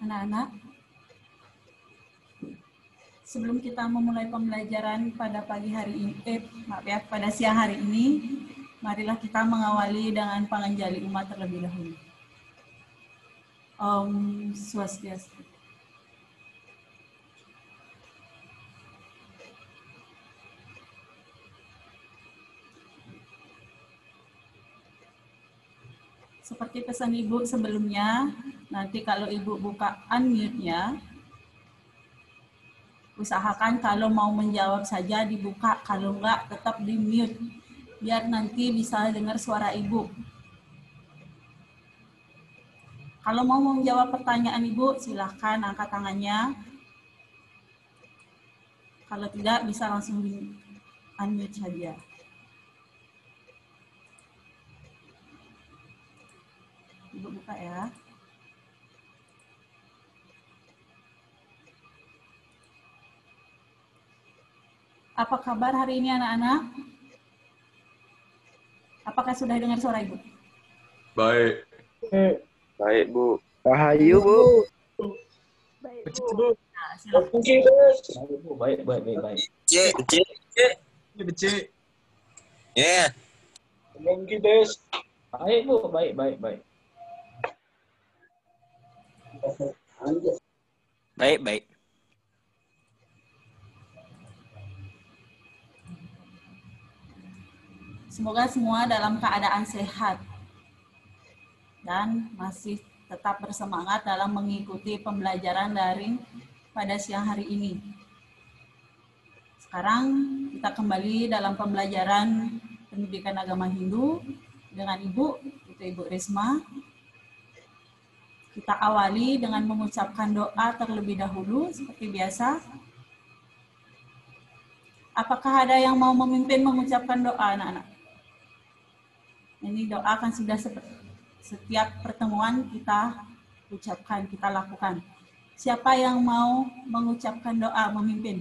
Anak-anak, sebelum kita memulai pembelajaran pada pagi hari ini, eh, maaf ya, pada siang hari ini, marilah kita mengawali dengan panganjali umat terlebih dahulu. Om Swastiastu. Seperti pesan Ibu sebelumnya, nanti kalau Ibu buka unmute-nya, usahakan kalau mau menjawab saja dibuka, kalau enggak tetap di mute, biar nanti bisa dengar suara Ibu. Kalau mau menjawab pertanyaan Ibu, silahkan angkat tangannya. Kalau tidak, bisa langsung di unmute saja. Ibu buka ya. Apa kabar hari ini anak-anak? Apakah sudah dengar suara Ibu? Baik. Baik, Bu. Rahayu, Bu. Nah, silakan. Baik, Bu. Baik, baik, baik, baik. Cek, cek, cek. Becek. Ya. Baik, Bu. Baik, baik, baik. Baik, baik. Semoga semua dalam keadaan sehat dan masih tetap bersemangat dalam mengikuti pembelajaran daring pada siang hari ini. Sekarang kita kembali dalam pembelajaran pendidikan agama Hindu dengan Ibu, itu Ibu Risma. Kita awali dengan mengucapkan doa terlebih dahulu seperti biasa. Apakah ada yang mau memimpin mengucapkan doa anak-anak? Ini doa kan sudah setiap pertemuan kita ucapkan, kita lakukan. Siapa yang mau mengucapkan doa memimpin?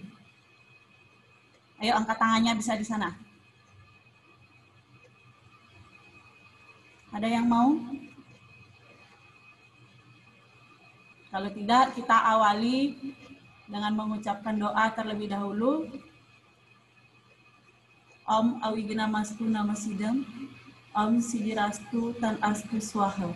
Ayo angkat tangannya bisa di sana. Ada yang mau? Kalau tidak, kita awali dengan mengucapkan doa terlebih dahulu. Om Awigna Mastu Namasidam. Om Sidirastu Tan Astu Swaha.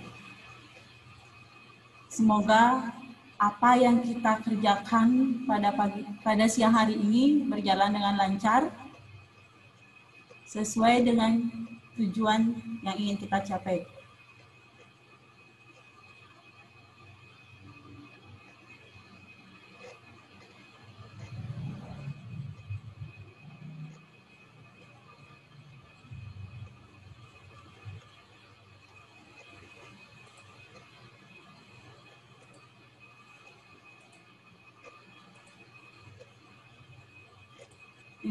Semoga apa yang kita kerjakan pada pagi pada siang hari ini berjalan dengan lancar sesuai dengan tujuan yang ingin kita capai.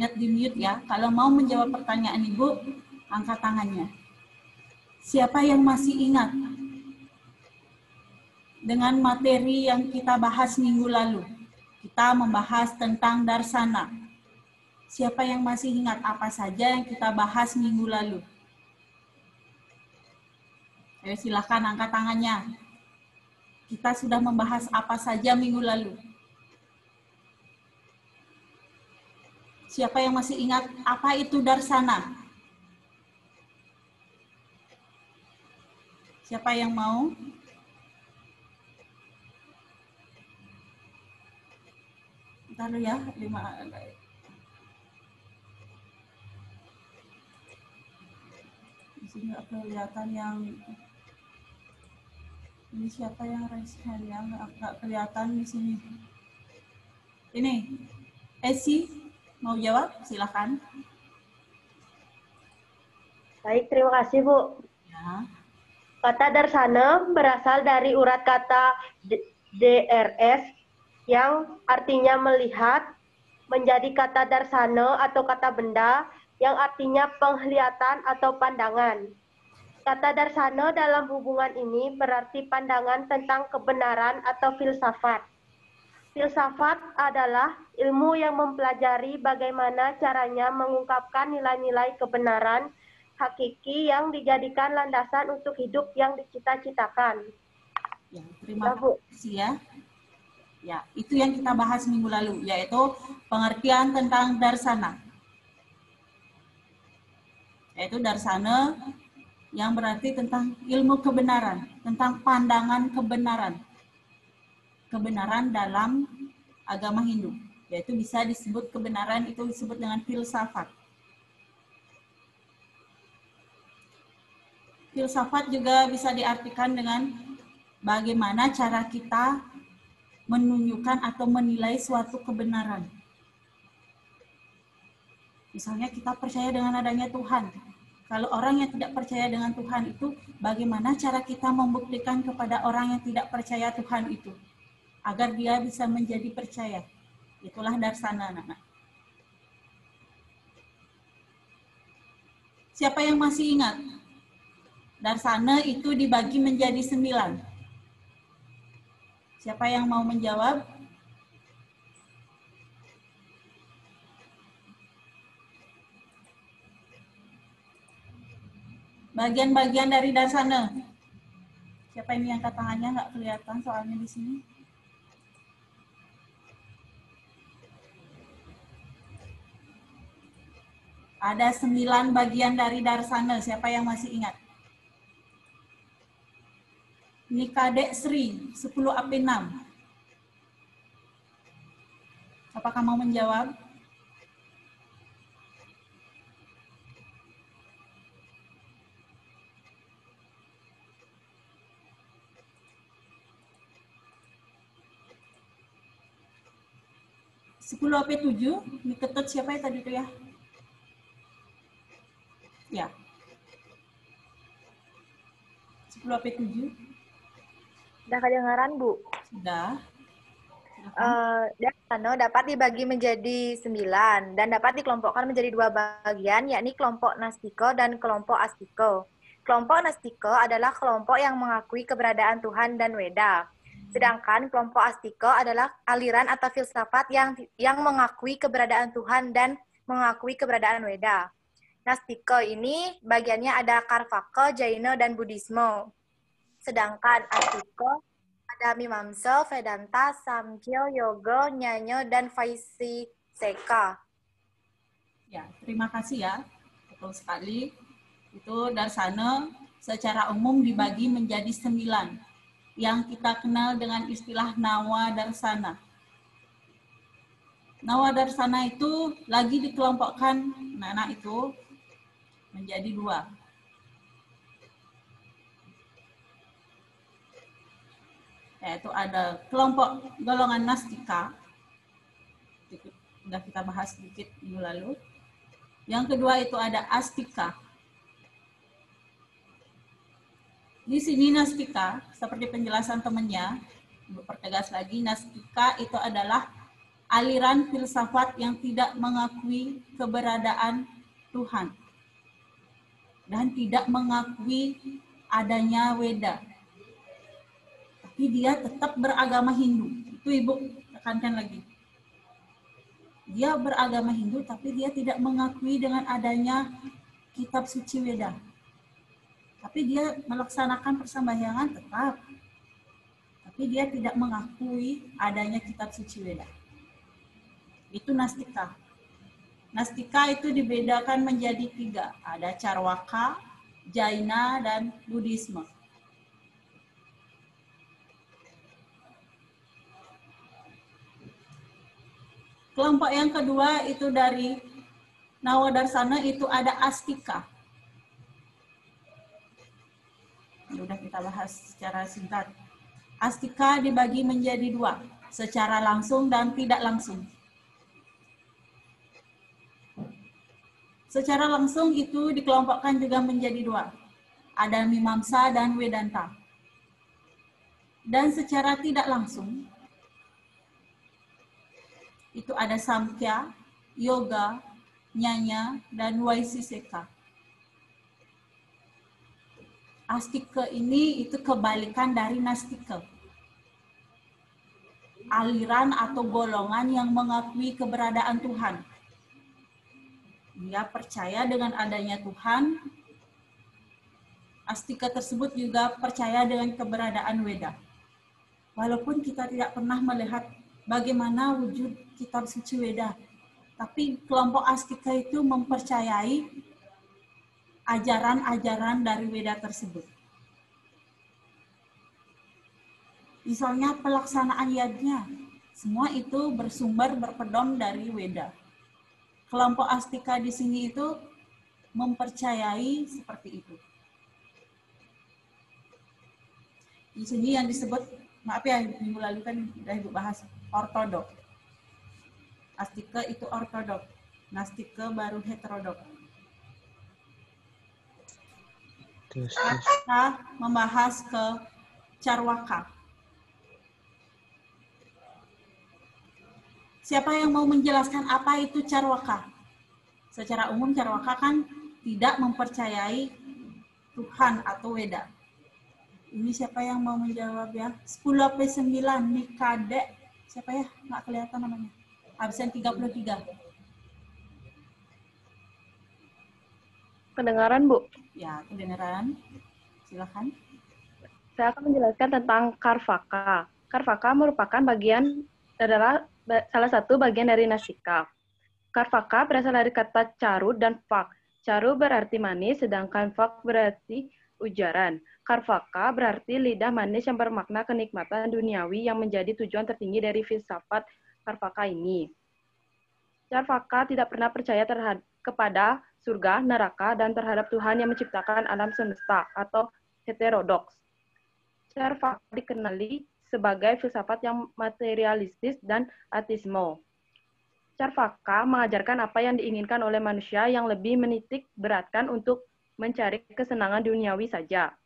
Ingat di mute ya. Kalau mau menjawab pertanyaan Ibu, angkat tangannya. Siapa yang masih ingat dengan materi yang kita bahas minggu lalu? Kita membahas tentang darsana. Siapa yang masih ingat apa saja yang kita bahas minggu lalu? Ayo silakan angkat tangannya. Kita sudah membahas apa saja minggu lalu? Siapa yang masih ingat apa itu darsana? Siapa yang mau? Dulu ya, lima. Di sini nggak kelihatan yang ini siapa yang raise hand ya? Nggak nggak kelihatan di sini. Ini, Esi, Mau jawab? Silakan. Baik, terima kasih Bu. Ya. Kata darsana berasal dari urat kata DRS yang artinya melihat menjadi kata darsana atau kata benda yang artinya penglihatan atau pandangan. Kata darsana dalam hubungan ini berarti pandangan tentang kebenaran atau filsafat. Filsafat adalah ilmu yang mempelajari bagaimana caranya mengungkapkan nilai-nilai kebenaran hakiki yang dijadikan landasan untuk hidup yang dicita-citakan. Ya, terima Ya, Bu. kasih ya. Ya, itu yang kita bahas minggu lalu, yaitu pengertian tentang darsana. Yaitu darsana yang berarti tentang ilmu kebenaran, tentang pandangan kebenaran. Kebenaran dalam agama Hindu, yaitu bisa disebut kebenaran itu disebut dengan filsafat. Filsafat juga bisa diartikan dengan bagaimana cara kita menunjukkan atau menilai suatu kebenaran. Misalnya kita percaya dengan adanya Tuhan. Kalau orang yang tidak percaya dengan Tuhan itu, bagaimana cara kita membuktikan kepada orang yang tidak percaya Tuhan itu? Agar dia bisa menjadi percaya. Itulah darsana anak-anak. Siapa yang masih ingat? Darsana itu dibagi menjadi sembilan. Siapa yang mau menjawab? Bagian-bagian dari darsana. Siapa ini yang tangannya nggak kelihatan soalnya di sini? Ada sembilan bagian dari darsana. Siapa yang masih ingat? Nikadek Sri, 10 AP 6. Apakah mau menjawab? Sepuluh AP tujuh, ini ketut siapa ya tadi itu ya? Ya. Sepuluh AP tujuh. Sudah kedengaran, Bu? Sudah. Eh, Darsana dapat dibagi menjadi sembilan dan dapat dikelompokkan menjadi dua bagian, yakni kelompok Nastiko dan kelompok Astiko. Kelompok Nastiko adalah kelompok yang mengakui keberadaan Tuhan dan Weda. Sedangkan kelompok Astiko adalah aliran atau filsafat yang yang mengakui keberadaan Tuhan dan mengakui keberadaan Weda. Nastiko ini bagiannya ada Karvaka, Jaina, dan Buddhisme. Sedangkan Astiko ada Mimamsa, Vedanta, Samkhya, Yoga, Nyanyo, dan Vaisesika. Ya, terima kasih ya. Betul sekali. Itu darsana secara umum dibagi menjadi sembilan yang kita kenal dengan istilah Nawa Darsana. Nawa Darsana itu lagi dikelompokkan anak-anak itu menjadi dua. Yaitu ada kelompok golongan Nastika, sudah kita bahas sedikit minggu lalu. Yang kedua itu ada Astika. Di sini Nastika, seperti penjelasan temannya, pertegas lagi, Nastika itu adalah aliran filsafat yang tidak mengakui keberadaan Tuhan dan tidak mengakui adanya Weda. Tapi dia tetap beragama Hindu. Itu Ibu tekankan lagi. Dia beragama Hindu tapi dia tidak mengakui dengan adanya kitab suci Weda. Tapi dia melaksanakan persembahyangan tetap. Tapi dia tidak mengakui adanya kitab suci Weda. Itu Nastika. Nastika itu dibedakan menjadi tiga. Ada Carwaka, Jaina, dan Buddhisme. Kelompok yang kedua itu dari Nawadarsana itu ada Astika. Sudah kita bahas secara singkat. Astika dibagi menjadi dua, secara langsung dan tidak langsung. Secara langsung itu dikelompokkan juga menjadi dua. Ada Mimamsa dan Vedanta. Dan secara tidak langsung, itu ada Samkhya, Yoga, Nyanya, dan Vaisesika. Astika ini itu kebalikan dari Nastika. Aliran atau golongan yang mengakui keberadaan Tuhan. Dia percaya dengan adanya Tuhan. Astika tersebut juga percaya dengan keberadaan Weda. Walaupun kita tidak pernah melihat bagaimana wujud kitab suci Weda, tapi kelompok Astika itu mempercayai ajaran-ajaran dari Weda tersebut. Misalnya pelaksanaan yadnya, semua itu bersumber berpedom dari Weda. Kelompok Astika di sini itu mempercayai seperti itu. Di sini yang disebut, maaf ya minggu lalu kan sudah ibu bahas ortodok. Astika itu ortodok, Nastika baru heterodok. Kita membahas ke Carwaka. Siapa yang mau menjelaskan apa itu Carwaka? Secara umum Carwaka kan tidak mempercayai Tuhan atau Weda. Ini siapa yang mau menjawab ya? 10 sampai 9 nih kadek. Siapa ya? Nggak kelihatan namanya. Absen 33. Kedengaran, Bu? Ya, kedengaran. Silakan. Saya akan menjelaskan tentang Karvaka. Karvaka merupakan bagian adalah salah satu bagian dari nasika. Karvaka berasal dari kata caru dan fak. Caru berarti manis, sedangkan fak berarti ujaran. Karvaka berarti lidah manis yang bermakna kenikmatan duniawi yang menjadi tujuan tertinggi dari filsafat Karvaka ini. Carvaka tidak pernah percaya terhadap kepada surga, neraka, dan terhadap Tuhan yang menciptakan alam semesta atau heterodoks. Carvaka dikenali sebagai filsafat yang materialistis dan ateisme. Carvaka mengajarkan apa yang diinginkan oleh manusia yang lebih menitik beratkan untuk mencari kesenangan duniawi saja.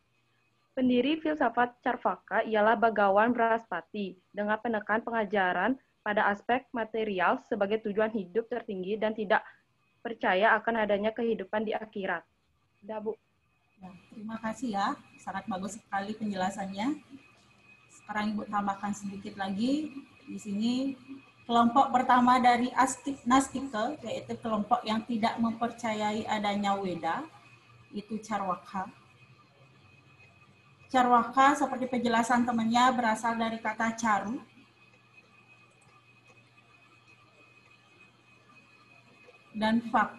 Pendiri filsafat Carvaka ialah Bagawan Brahaspati dengan penekan pengajaran pada aspek material sebagai tujuan hidup tertinggi dan tidak percaya akan adanya kehidupan di akhirat. Sudah, Bu. Ya, terima kasih ya, sangat bagus sekali penjelasannya. Sekarang Ibu tambahkan sedikit lagi. Di sini kelompok pertama dari Astik Nastika, yaitu kelompok yang tidak mempercayai adanya Weda, itu Carwaka. Carwaka seperti penjelasan temannya berasal dari kata caru. Dan fak.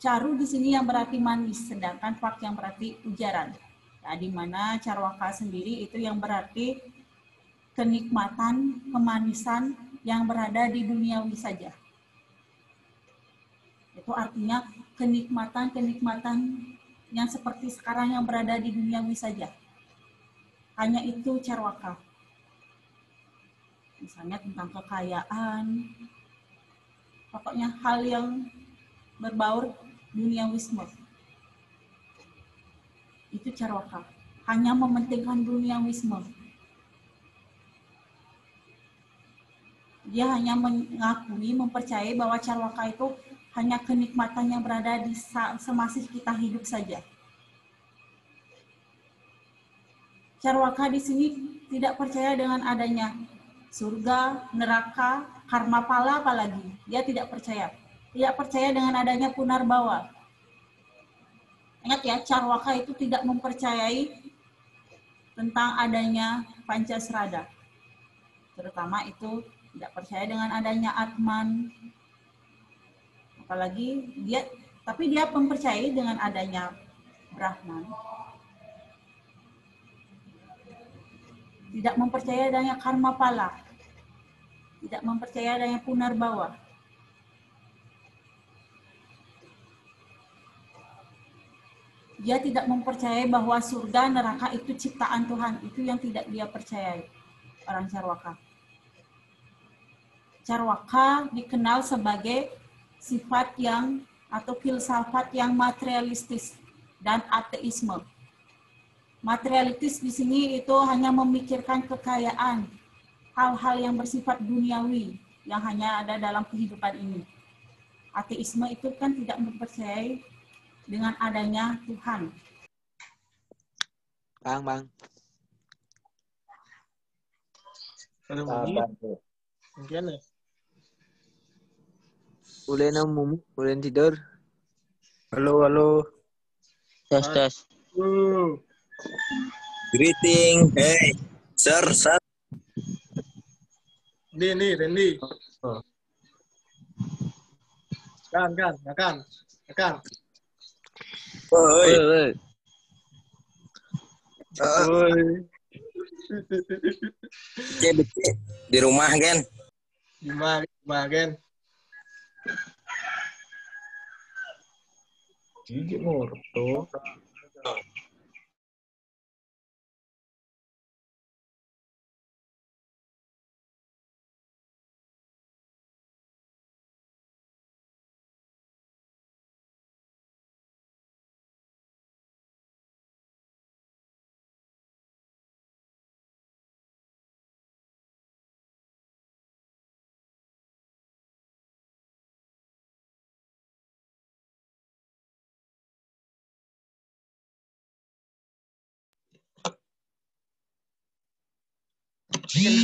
Caru di sini yang berarti manis, sedangkan fak yang berarti ujaran. Nah, di mana Carwaka sendiri itu yang berarti kenikmatan, kemanisan yang berada di duniawi saja. Itu artinya kenikmatan-kenikmatan yang seperti sekarang yang berada di duniawi saja hanya itu carwaka. Misalnya tentang kekayaan, pokoknya hal yang berbaur duniawisme. Itu carwaka. Hanya mementingkan duniawisme. Dia hanya mengakui, mempercayai bahwa carwaka itu hanya kenikmatan yang berada di semasih kita hidup saja Carwaka di sini tidak percaya dengan adanya surga, neraka, karma pala apalagi. Dia tidak percaya. Tidak percaya dengan adanya punar bawa. Ingat ya, Carwaka itu tidak mempercayai tentang adanya Pancasrada. Terutama itu tidak percaya dengan adanya Atman. Apalagi dia, tapi dia mempercayai dengan adanya Brahman. tidak mempercaya adanya karma pala, tidak mempercaya adanya punar bawa. Dia tidak mempercayai bahwa surga neraka itu ciptaan Tuhan, itu yang tidak dia percayai orang Carwaka. Carwaka dikenal sebagai sifat yang atau filsafat yang materialistis dan ateisme Materialitis di sini itu hanya memikirkan kekayaan, hal-hal yang bersifat duniawi yang hanya ada dalam kehidupan ini. Ateisme itu kan tidak mempercayai dengan adanya Tuhan. Bang, bang. Ada. Mungkin ya. Boleh namu, boleh tidur. Halo, halo. Tes, tes. Uh, Greeting, hey, sir, sir. Ini, ini, Randy. Oh. Kan, kan, ya kan, ya kan. Woi. Woi. Becek, becek. Di rumah kan? Gimana, gimana, kan? Gigi morto. Kak.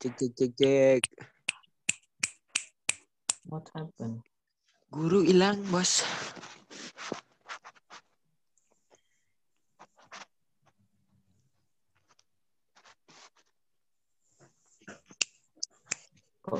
Cek, cek, cek, cek. What happened? Guru hilang, bos. Kok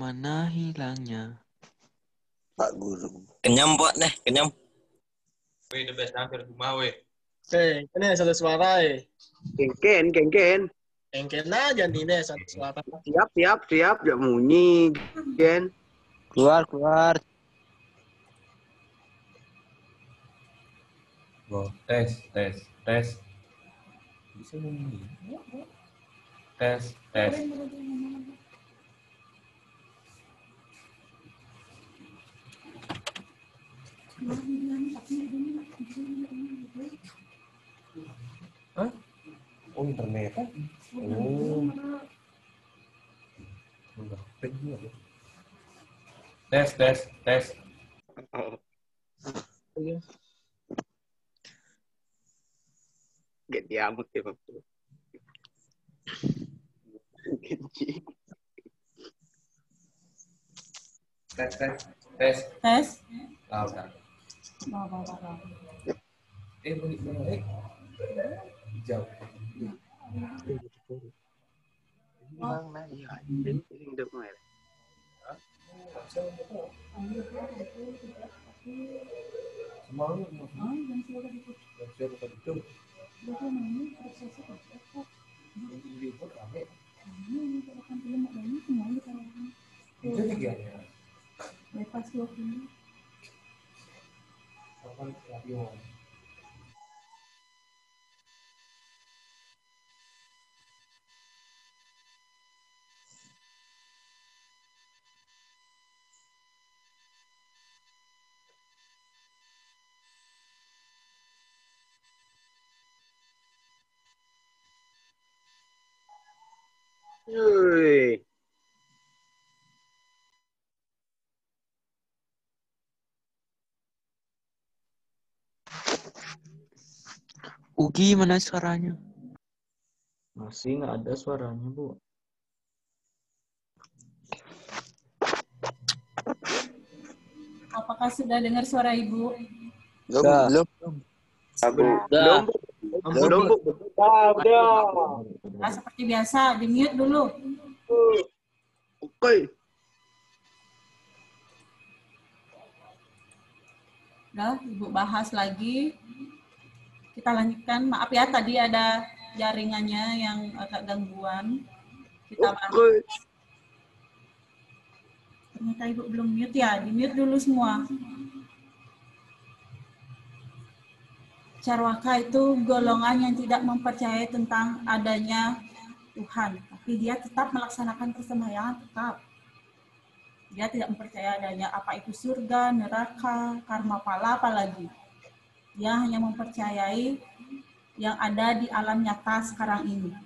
Ke mana hilangnya? Pak Guru. Kenyam, Pak, nih. Kenyam. Weh, the best hampir rumah, weh. Oke, ini satu suara, eh. Kengken, kengken. Engken aja nih, nih, satu suara. Siap, siap, siap. Jangan bunyi, Ken. Keluar, keluar. Go, tes, tes, tes. Bisa ngomong Tes, tes. Hah? Oh, internet. Oh. Ping juga. Tes, tes, tes. Gak diamuk ya, Pak. Kenci. Tes, tes, tes. Tes. Eh, bunyi bunyi. Eh. Jauh. Bang, nah, iya. Ini. Semalam Saya bukan itu. Ribut Ugi mana suaranya? Masih nggak ada suaranya, Bu. Apakah sudah dengar suara ibu? Belum, Dah. belum. Belum, Dah. belum, Bu. Nah, seperti biasa, di mute dulu. Oke. Udah, ibu bahas lagi. Kita lanjutkan. Maaf ya, tadi ada jaringannya yang agak gangguan. Kita bahas. Ternyata ibu belum mute ya, di mute dulu semua. Carwaka itu golongan yang tidak mempercayai tentang adanya Tuhan, tapi dia tetap melaksanakan persembahyaan tetap. Dia tidak mempercayai adanya apa itu surga, neraka, karma pala, apalagi. Dia hanya mempercayai yang ada di alam nyata sekarang ini.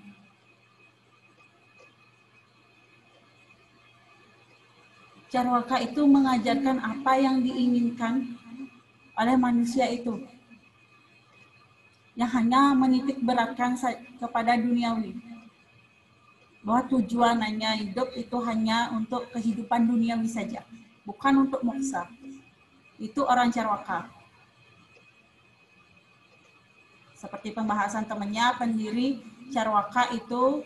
Carwaka itu mengajarkan apa yang diinginkan oleh manusia itu. Yang hanya menitik beratkan kepada duniawi. Bahwa tujuannya hidup itu hanya untuk kehidupan duniawi saja. Bukan untuk moksa. Itu orang Carwaka. Seperti pembahasan temannya, pendiri Carwaka itu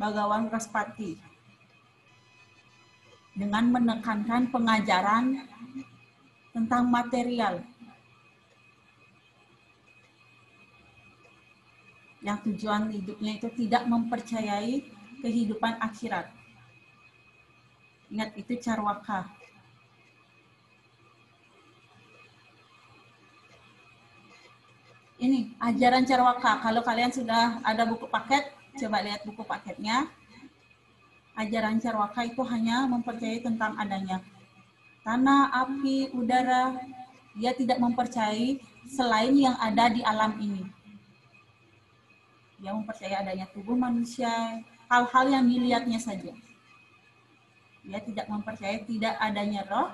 Bagawan Raspati dengan menekankan pengajaran tentang material yang tujuan hidupnya itu tidak mempercayai kehidupan akhirat. Ingat itu Carwaka. Ini ajaran Carwaka. Kalau kalian sudah ada buku paket, coba lihat buku paketnya. Ajaran Carwaka itu hanya mempercayai tentang adanya tanah, api, udara. Dia tidak mempercayai selain yang ada di alam ini. Dia mempercayai adanya tubuh manusia, hal-hal yang dilihatnya saja. Dia tidak mempercayai tidak adanya roh,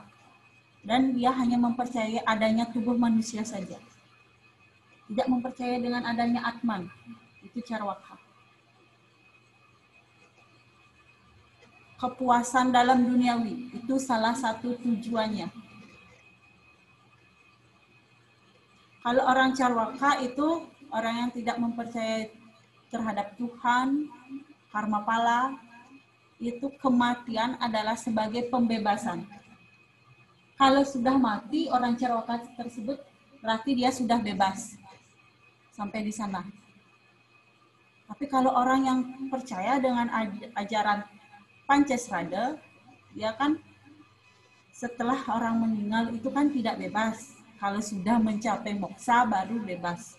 dan dia hanya mempercayai adanya tubuh manusia saja. Tidak mempercayai dengan adanya Atman. Itu Carwaka. kepuasan dalam duniawi. Itu salah satu tujuannya. Kalau orang Carwaka itu orang yang tidak mempercayai terhadap Tuhan, karma pala, itu kematian adalah sebagai pembebasan. Kalau sudah mati, orang Carwaka tersebut berarti dia sudah bebas. Sampai di sana. Tapi kalau orang yang percaya dengan aj- ajaran Pancasrada, dia kan setelah orang meninggal itu kan tidak bebas. Kalau sudah mencapai moksa baru bebas.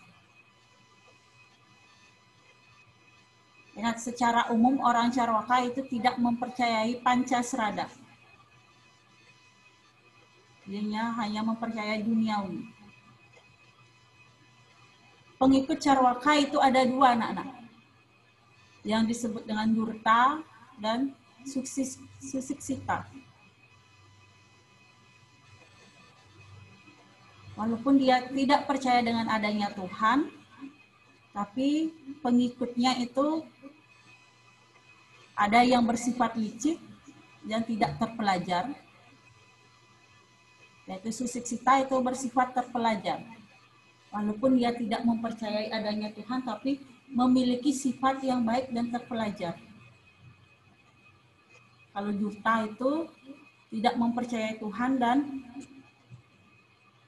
Ingat secara umum orang Carwaka itu tidak mempercayai Pancasrada. Dia hanya mempercayai duniawi. Pengikut Carwaka itu ada dua anak-anak. Yang disebut dengan Durta dan suksis, susiksita. Walaupun dia tidak percaya dengan adanya Tuhan, tapi pengikutnya itu ada yang bersifat licik yang tidak terpelajar. Yaitu susiksita itu bersifat terpelajar. Walaupun dia tidak mempercayai adanya Tuhan, tapi memiliki sifat yang baik dan terpelajar. Kalau dusta itu tidak mempercayai Tuhan dan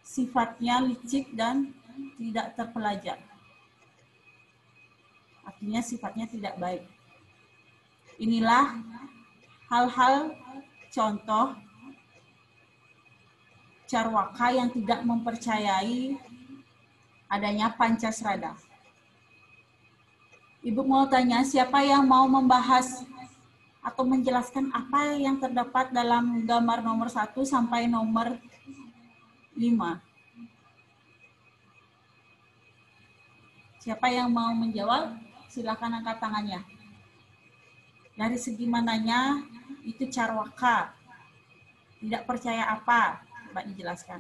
sifatnya licik dan tidak terpelajar. Artinya sifatnya tidak baik. Inilah hal-hal contoh Carwaka yang tidak mempercayai adanya Pancasrada. Ibu mau tanya siapa yang mau membahas atau menjelaskan apa yang terdapat dalam gambar nomor 1 sampai nomor 5. Siapa yang mau menjawab? Silakan angkat tangannya. Dari segi mananya itu carwaka. Tidak percaya apa? Mbak dijelaskan.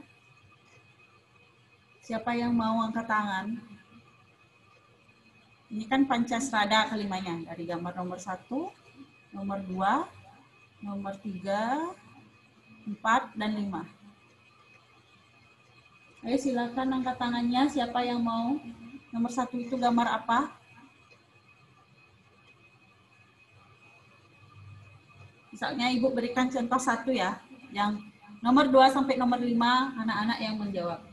Siapa yang mau angkat tangan? Ini kan Pancasrada kelimanya dari gambar nomor 1 nomor 2, nomor 3, 4, dan 5. Ayo silakan angkat tangannya siapa yang mau. Nomor satu itu gambar apa? Misalnya Ibu berikan contoh satu ya, yang nomor 2 sampai nomor 5 anak-anak yang menjawab.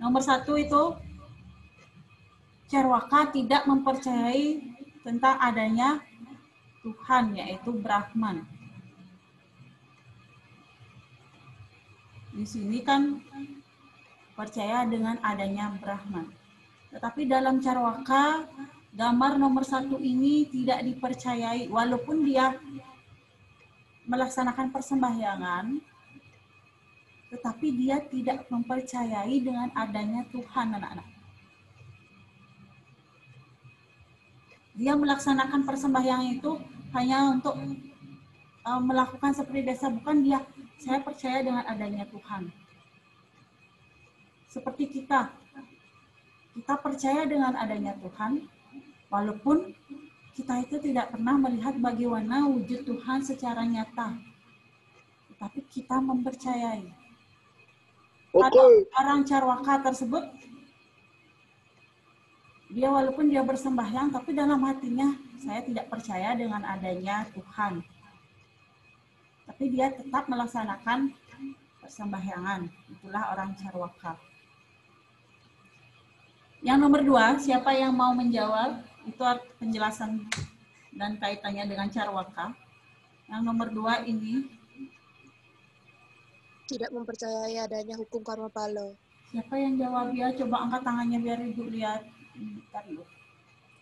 Nomor satu itu Cerwaka tidak mempercayai tentang adanya Tuhan yaitu Brahman. Di sini kan percaya dengan adanya Brahman. Tetapi dalam Carwaka, gambar nomor satu ini tidak dipercayai. Walaupun dia melaksanakan persembahyangan, tetapi dia tidak mempercayai dengan adanya Tuhan anak-anak. Dia melaksanakan persembahyangan itu hanya untuk uh, melakukan seperti desa, bukan dia saya percaya dengan adanya Tuhan. Seperti kita, kita percaya dengan adanya Tuhan, walaupun kita itu tidak pernah melihat bagaimana wujud Tuhan secara nyata. Tetapi kita mempercayai. Ada orang Carwaka tersebut, dia walaupun dia bersembahyang, tapi dalam hatinya saya tidak percaya dengan adanya Tuhan. Tapi dia tetap melaksanakan persembahyangan. Itulah orang Carwaka. Yang nomor dua, siapa yang mau menjawab? Itu penjelasan dan kaitannya dengan Carwaka. Yang nomor dua ini, Tidak mempercayai adanya hukum karma palo. siapa yang jawab ya? Coba angkat tangannya biar ibu lihat. Bentar dulu.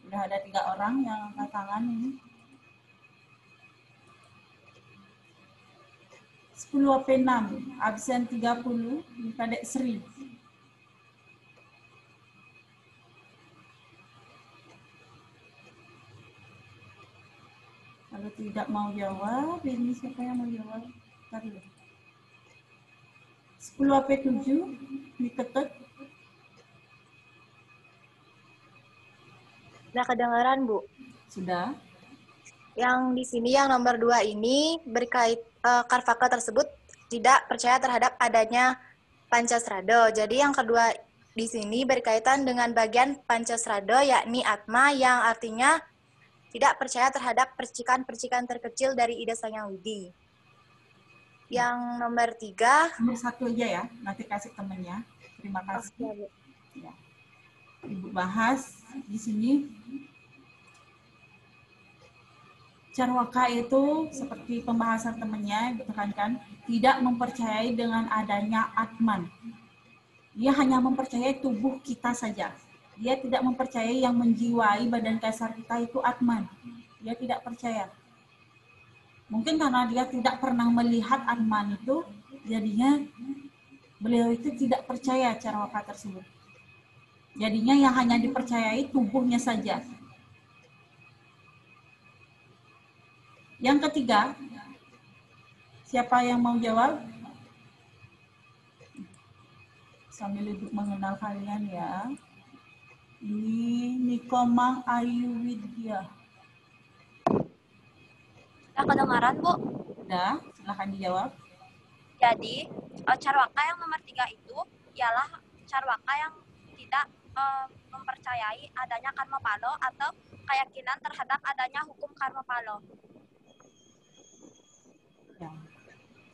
Udah ada tiga orang yang angkat tangan ini. 10 AP6, absen 30, Kadek Sri. Kalau tidak mau jawab, ini siapa yang mau jawab? Dulu. 10 AP7, diketut. Nah, kedengaran, Bu. Sudah. Yang di sini yang nomor dua ini berkait eh, Karvaka tersebut tidak percaya terhadap adanya Pancasrado. Jadi yang kedua di sini berkaitan dengan bagian Pancasrado yakni Atma yang artinya tidak percaya terhadap percikan-percikan terkecil dari ide Sang Yang nomor tiga, Nomor satu aja ya, nanti kasih temennya. Terima kasih. Bu. Ya. Ibu bahas di sini. Carwaka itu seperti pembahasan temannya Ibu tekankan tidak mempercayai dengan adanya atman. Dia hanya mempercayai tubuh kita saja. Dia tidak mempercayai yang menjiwai badan kasar kita itu atman. Dia tidak percaya. Mungkin karena dia tidak pernah melihat atman itu, jadinya beliau itu tidak percaya Carwaka tersebut. Jadinya yang hanya dipercayai tubuhnya saja. Yang ketiga, siapa yang mau jawab? Sambil duduk mengenal kalian ya. Ini Nikomang Ayu Widya. Nah, kedengaran, Bu. Udah, silahkan dijawab. Jadi, eh, carwaka yang nomor tiga itu ialah carwaka yang tidak eh, mempercayai adanya karma palo atau keyakinan terhadap adanya hukum karma palo. Ya.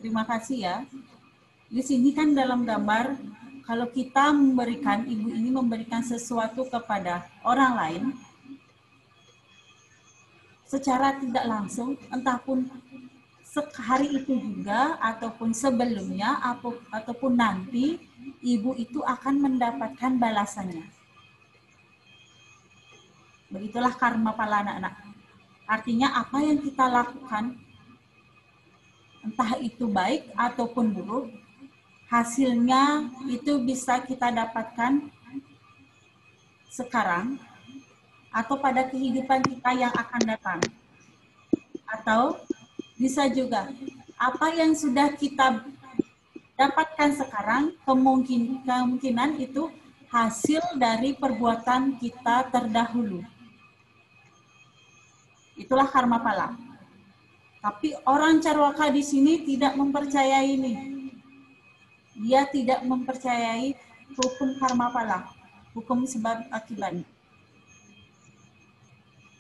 Terima kasih ya. Di sini kan dalam gambar, kalau kita memberikan, ibu ini memberikan sesuatu kepada orang lain, secara tidak langsung, entah pun hari itu juga, ataupun sebelumnya, atau- ataupun nanti, ibu itu akan mendapatkan balasannya. Begitulah karma pala anak-anak. Artinya apa yang kita lakukan entah itu baik ataupun buruk, hasilnya itu bisa kita dapatkan sekarang atau pada kehidupan kita yang akan datang. Atau bisa juga apa yang sudah kita dapatkan sekarang kemungkin, kemungkinan itu hasil dari perbuatan kita terdahulu. Itulah karma pala. Tapi orang Carwaka di sini tidak mempercayai ini. Dia tidak mempercayai hukum karma pala, hukum sebab akibat.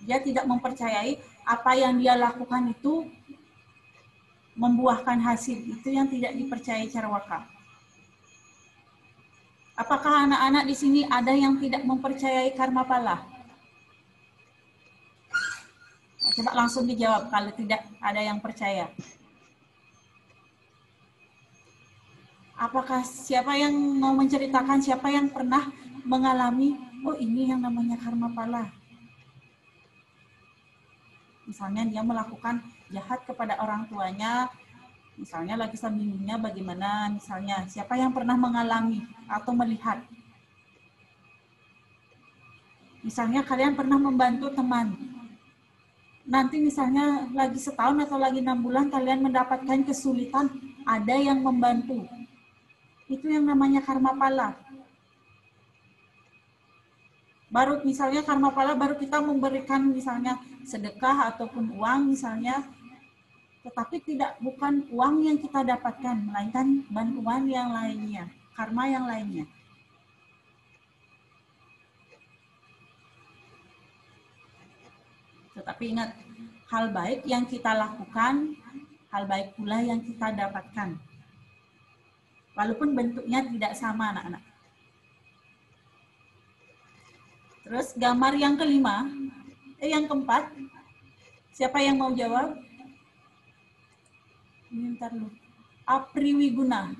Dia tidak mempercayai apa yang dia lakukan itu membuahkan hasil. Itu yang tidak dipercayai Carwaka. Apakah anak-anak di sini ada yang tidak mempercayai karma pala? Coba langsung dijawab kalau tidak ada yang percaya. Apakah siapa yang mau menceritakan siapa yang pernah mengalami oh ini yang namanya karma pala. Misalnya dia melakukan jahat kepada orang tuanya, misalnya lagi minumnya bagaimana, misalnya siapa yang pernah mengalami atau melihat. Misalnya kalian pernah membantu teman, nanti misalnya lagi setahun atau lagi enam bulan kalian mendapatkan kesulitan, ada yang membantu. Itu yang namanya karma pala. Baru misalnya karma pala baru kita memberikan misalnya sedekah ataupun uang misalnya tetapi tidak bukan uang yang kita dapatkan melainkan bantuan yang lainnya, karma yang lainnya. Tetapi ingat, hal baik yang kita lakukan, hal baik pula yang kita dapatkan. Walaupun bentuknya tidak sama anak-anak. Terus gambar yang kelima, eh yang keempat, siapa yang mau jawab? Ini ntar lu. Apriwiguna.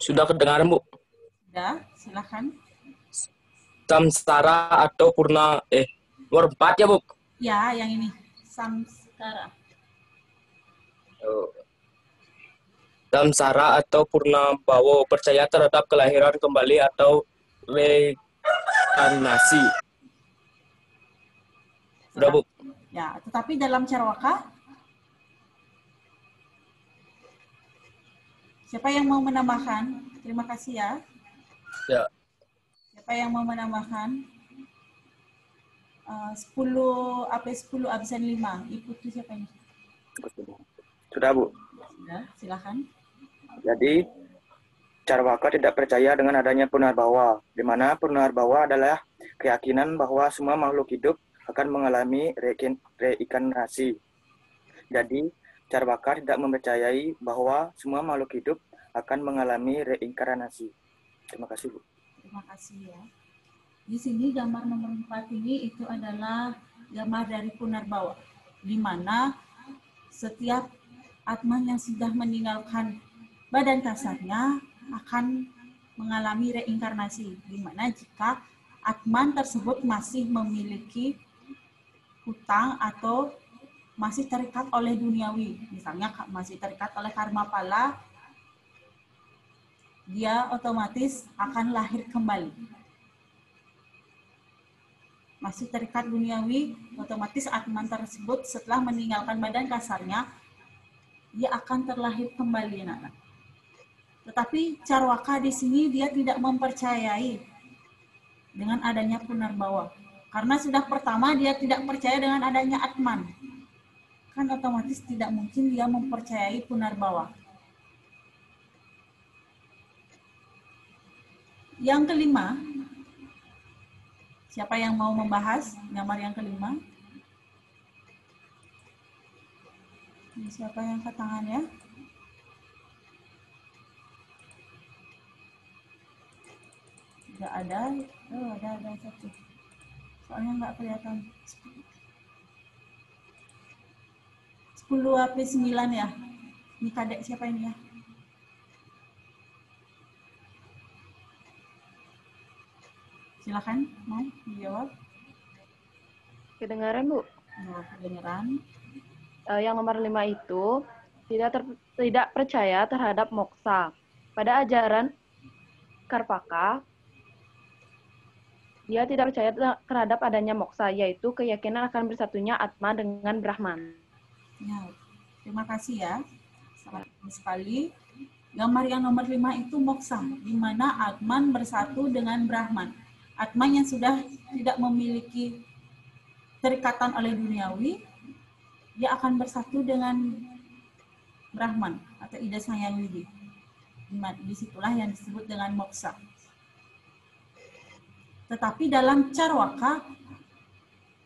Sudah kedengaran, Bu? Sudah, silakan. Samsara atau purna eh nomor 4 ya, Bu? Ya, yang ini. Samskara. Samsara atau purna bawo percaya terhadap kelahiran kembali atau reinkarnasi. Sudah, Bu? Ya, tetapi dalam Charwaka Siapa yang mau menambahkan? Terima kasih ya. Ya. Siapa yang mau menambahkan? Uh, 10 apa 10 absen 5. Ikuti siapa ini? Sudah, Bu. Sudah, silakan. Jadi, Carwaka tidak percaya dengan adanya punarbawa, di mana punarbawa adalah keyakinan bahwa semua makhluk hidup akan mengalami reinkarnasi. Jadi, Carwaka tidak mempercayai bahwa semua makhluk hidup akan mengalami reinkarnasi. Terima kasih, Bu. Terima kasih ya. Di sini gambar nomor 4 ini itu adalah gambar dari Punarbawa, di mana setiap Atman yang sudah meninggalkan badan kasarnya akan mengalami reinkarnasi, di mana jika Atman tersebut masih memiliki hutang atau masih terikat oleh duniawi, misalnya masih terikat oleh karma pala, dia otomatis akan lahir kembali. Masih terikat duniawi, otomatis atman tersebut setelah meninggalkan badan kasarnya, dia akan terlahir kembali, anak-anak. Tetapi Carwaka di sini dia tidak mempercayai dengan adanya punarbawa. Karena sudah pertama dia tidak percaya dengan adanya atman. Kan otomatis tidak mungkin dia mempercayai punarbawa. Yang kelima, siapa yang mau membahas gambar yang kelima? Siapa yang angkat tangan ya? Tidak ada. Oh, ada, ada satu. Soalnya nggak kelihatan. 10 HP 9 ya? Ini kadek siapa ini ya? Silakan, mau dijawab. Kedengaran, Bu? Oh, kedengaran. Eh, yang nomor lima itu tidak ter- tidak percaya terhadap moksa. Pada ajaran Karpaka, dia tidak percaya ter- terhadap adanya moksa, yaitu keyakinan akan bersatunya Atma dengan Brahman. Ya, terima kasih ya. Sangat sekali. Gambar yang nomor lima itu moksa, di mana Atman bersatu dengan Brahman. Atman yang sudah tidak memiliki terikatan oleh duniawi, dia akan bersatu dengan Brahman atau Ida Sang Yang Widi. Di situlah yang disebut dengan moksa. Tetapi dalam Carwaka,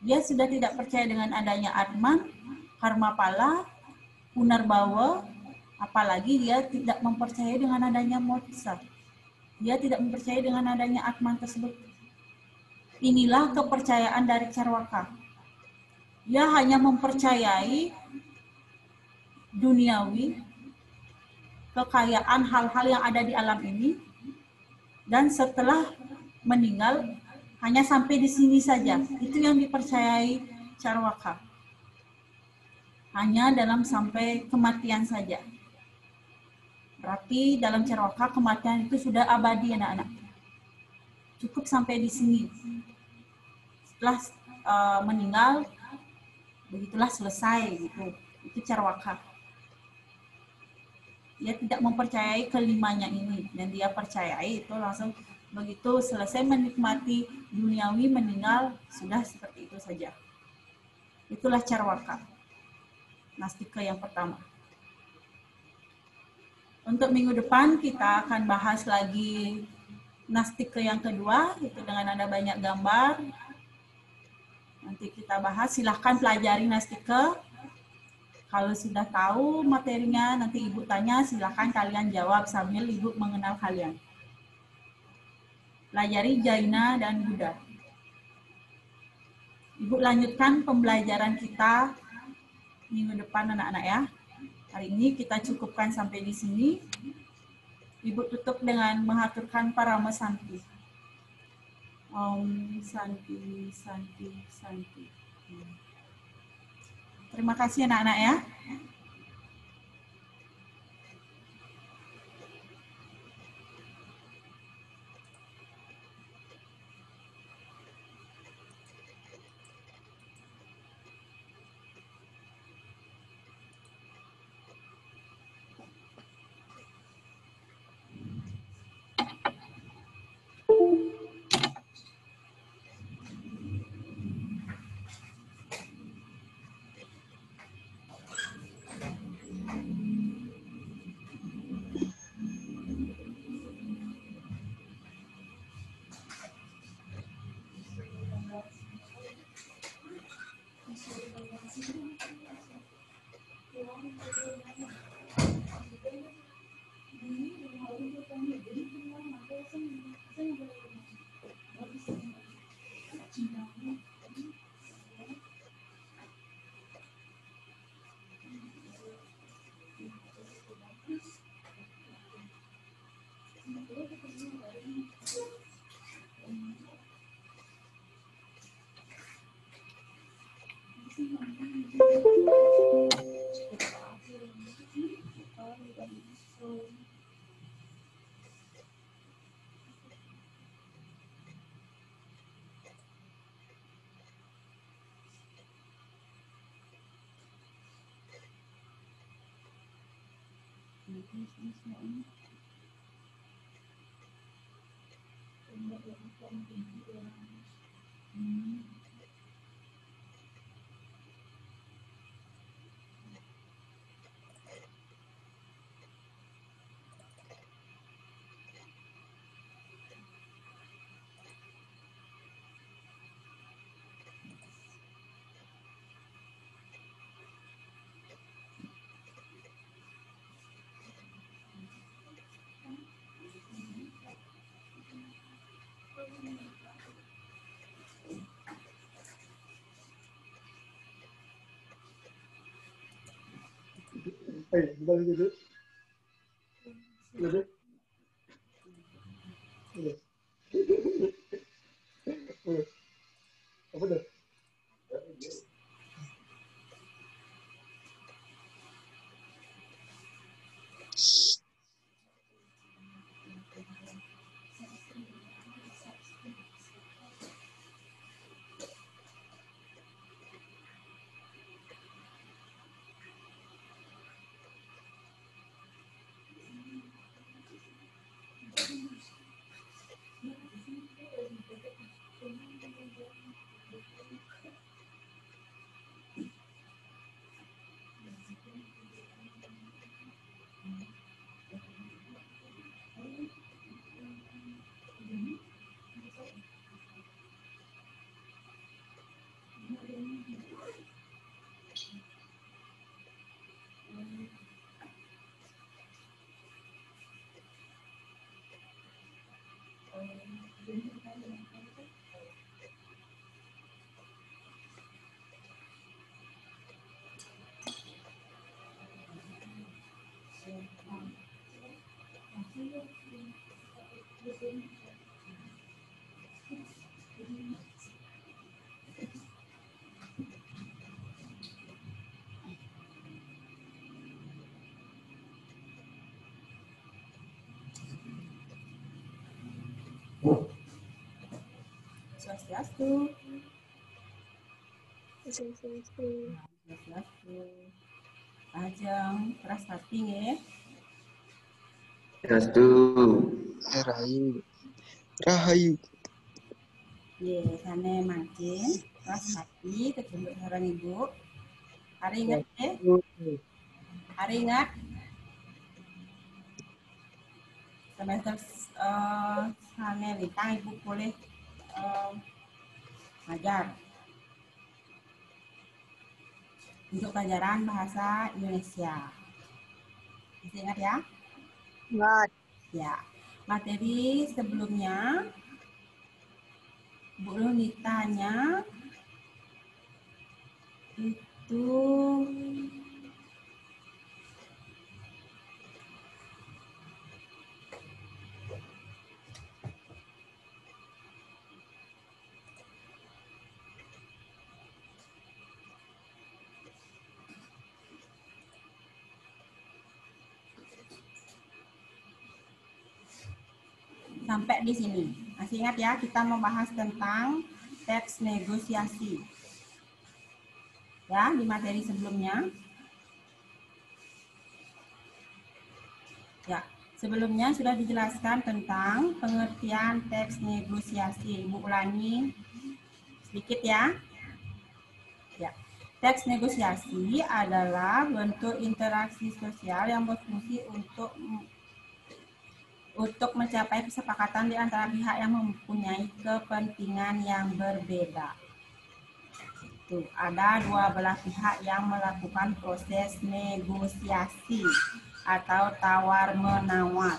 dia sudah tidak percaya dengan adanya Atman, karma pala, punarbawa, apalagi dia tidak mempercayai dengan adanya moksa. Dia tidak mempercayai dengan adanya Atman tersebut. Inilah kepercayaan dari Carwaka. Dia hanya mempercayai duniawi, kekayaan hal-hal yang ada di alam ini, dan setelah meninggal hanya sampai di sini saja. Itu yang dipercayai Carwaka. Hanya dalam sampai kematian saja. Berarti dalam Carwaka kematian itu sudah abadi anak-anak. Cukup sampai di sini. Setelah uh, meninggal, begitulah selesai gitu. Itu carwaka. Dia tidak mempercayai kelimanya ini dan dia percayai itu langsung begitu selesai menikmati duniawi meninggal sudah seperti itu saja. Itulah carwaka. Nastika yang pertama. Untuk minggu depan kita akan bahas lagi nastika yang kedua itu dengan ada banyak gambar. Nanti kita bahas silahkan pelajari nastika. Kalau sudah tahu materinya nanti ibu tanya silahkan kalian jawab sambil ibu mengenal kalian. Pelajari Jaina dan Buddha. Ibu lanjutkan pembelajaran kita minggu depan anak-anak ya. Hari ini kita cukupkan sampai di sini. Ibu tutup dengan mengaturkan para mesanti. Om Santi, Santi, Santi. Terima kasih anak-anak ya. Thank you. Eh, gimana gitu? Gitu. Mình. Swastiastu. Swastiastu. Swastiastu. Ajeng prastati nggih. Swastiastu. Rahayu. Rahayu. Ye, sane mancing prastati kejembut sareng Ibu. Hari ingat ya? Hari ingat? Semester uh, sane litang Ibu boleh uh, ngajar. Untuk pelajaran bahasa Indonesia. Masih ingat ya? Ingat. Ya. Materi sebelumnya Bu Lunitanya itu sampai di sini. Masih ingat ya, kita membahas tentang teks negosiasi. Ya, di materi sebelumnya. Ya, sebelumnya sudah dijelaskan tentang pengertian teks negosiasi. Ibu ulangi sedikit ya. Ya, teks negosiasi adalah bentuk interaksi sosial yang berfungsi untuk untuk mencapai kesepakatan di antara pihak yang mempunyai kepentingan yang berbeda. Itu ada dua belah pihak yang melakukan proses negosiasi atau tawar menawar.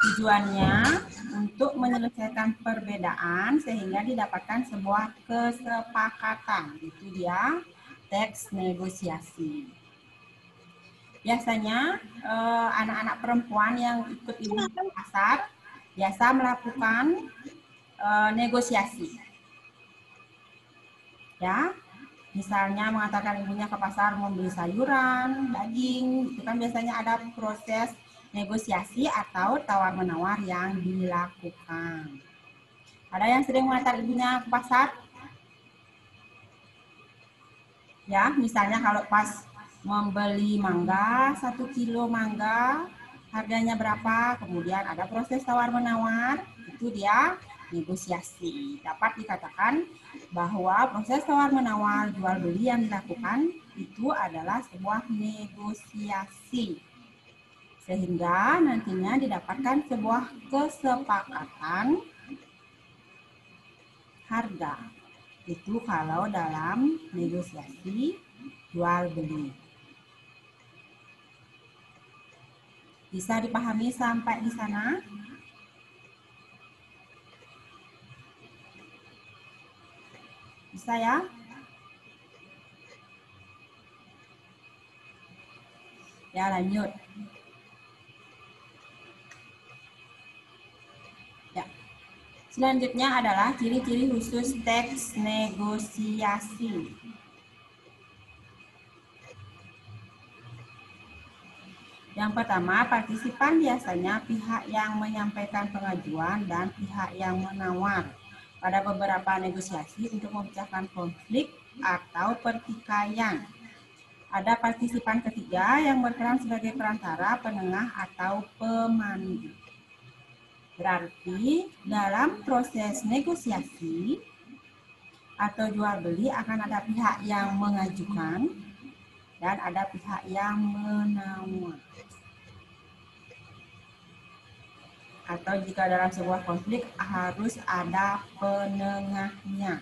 Tujuannya untuk menyelesaikan perbedaan sehingga didapatkan sebuah kesepakatan. Itu dia teks negosiasi biasanya eh, anak-anak perempuan yang ikut ibu pasar biasa melakukan eh, negosiasi. Ya, misalnya mengatakan ibunya ke pasar membeli sayuran, daging, itu kan biasanya ada proses negosiasi atau tawar menawar yang dilakukan. Ada yang sering mengantar ibunya ke pasar? Ya, misalnya kalau pas membeli mangga satu kilo mangga. Harganya berapa? Kemudian ada proses tawar menawar itu dia negosiasi. Dapat dikatakan bahwa proses tawar menawar jual beli yang dilakukan itu adalah sebuah negosiasi. Sehingga nantinya didapatkan sebuah kesepakatan harga. Itu kalau dalam negosiasi jual beli Bisa dipahami sampai di sana? Bisa ya? Ya, lanjut. Ya. Selanjutnya adalah ciri-ciri khusus teks negosiasi. Yang pertama, partisipan biasanya pihak yang menyampaikan pengajuan dan pihak yang menawar pada beberapa negosiasi untuk memecahkan konflik atau pertikaian. Ada partisipan ketiga yang berperan sebagai perantara, penengah, atau pemandu. Berarti dalam proses negosiasi atau jual beli akan ada pihak yang mengajukan dan ada pihak yang menawar. Atau jika dalam sebuah konflik harus ada penengahnya.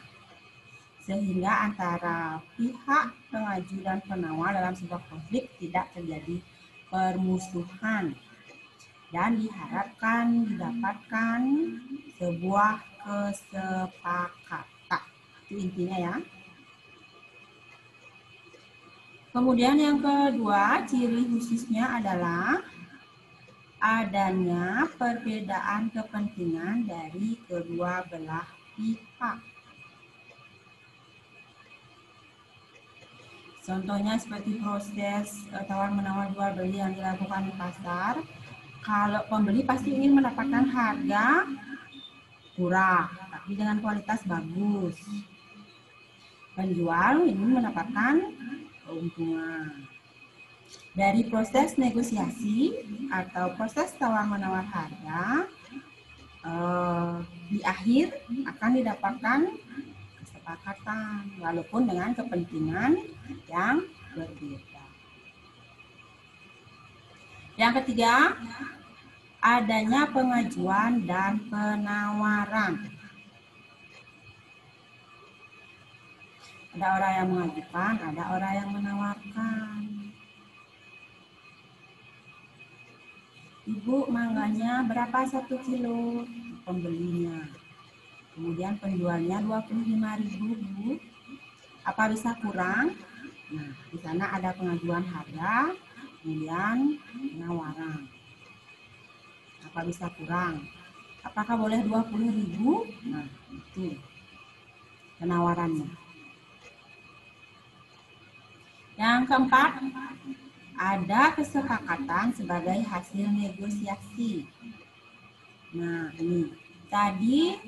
Sehingga antara pihak pengaju dan penawar dalam sebuah konflik tidak terjadi permusuhan. Dan diharapkan didapatkan sebuah kesepakatan. Itu intinya ya. Kemudian yang kedua ciri khususnya adalah adanya perbedaan kepentingan dari kedua belah pihak. Contohnya seperti proses eh, tawar-menawar jual beli yang dilakukan di pasar. Kalau pembeli pasti ingin mendapatkan harga murah, tapi dengan kualitas bagus. Penjual ini mendapatkan keuntungan. Dari proses negosiasi atau proses tawar-menawar harga, eh, di akhir akan didapatkan kesepakatan, walaupun dengan kepentingan yang berbeda. Yang ketiga, adanya pengajuan dan penawaran. Ada orang yang mengajukan, ada orang yang menawarkan. Ibu mangganya berapa satu kilo? Pembelinya. Kemudian penjualnya 25 ribu, Bu. Apa bisa kurang? Nah, di sana ada pengajuan harga, kemudian penawaran. Apa bisa kurang? Apakah boleh 20 ribu? Nah, itu penawarannya. Yang keempat, ada kesepakatan sebagai hasil negosiasi. Nah, ini tadi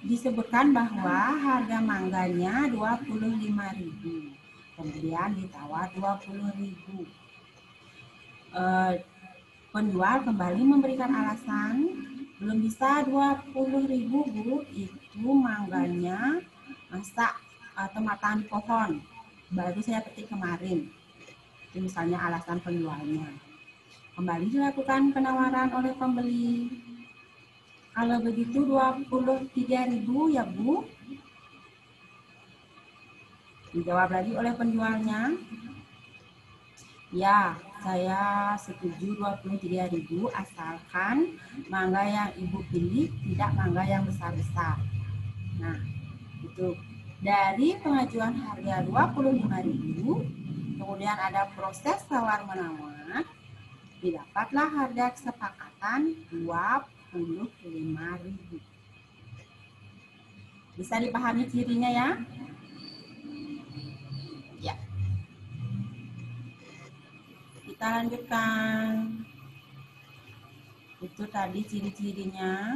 disebutkan bahwa harga mangganya 25.000. Kemudian ditawar 20.000. Eh, penjual kembali memberikan alasan belum bisa 20.000 Bu, itu mangganya masak atau matang pohon. Baru saya petik kemarin misalnya alasan penjualnya. Kembali dilakukan penawaran oleh pembeli. Kalau begitu 23.000 ya Bu. Dijawab lagi oleh penjualnya. Ya, saya setuju 23.000 asalkan mangga yang Ibu pilih tidak mangga yang besar-besar. Nah, itu dari pengajuan harga 25.000 kemudian ada proses tawar-menawar, didapatlah harga kesepakatan 25.000. Bisa dipahami cirinya ya? Ya. Kita lanjutkan. Itu tadi ciri-cirinya.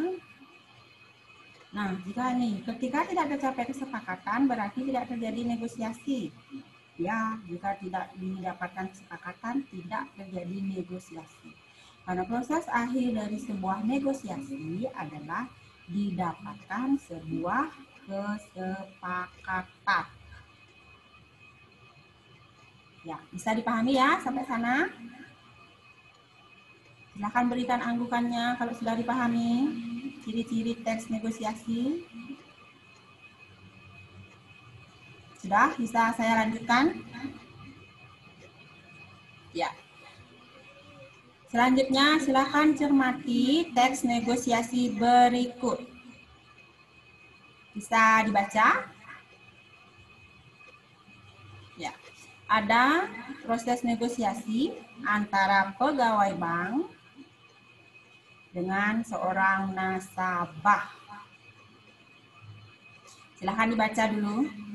Nah, jika nih, ketika tidak tercapai kesepakatan, berarti tidak terjadi negosiasi. Ya, jika tidak didapatkan kesepakatan, tidak terjadi negosiasi. Karena proses akhir dari sebuah negosiasi adalah didapatkan sebuah kesepakatan. Ya, bisa dipahami ya sampai sana? Silahkan berikan anggukannya kalau sudah dipahami ciri-ciri teks negosiasi. Sudah bisa saya lanjutkan? Ya. Selanjutnya silakan cermati teks negosiasi berikut. Bisa dibaca? Ya. Ada proses negosiasi antara pegawai bank dengan seorang nasabah. Silahkan dibaca dulu.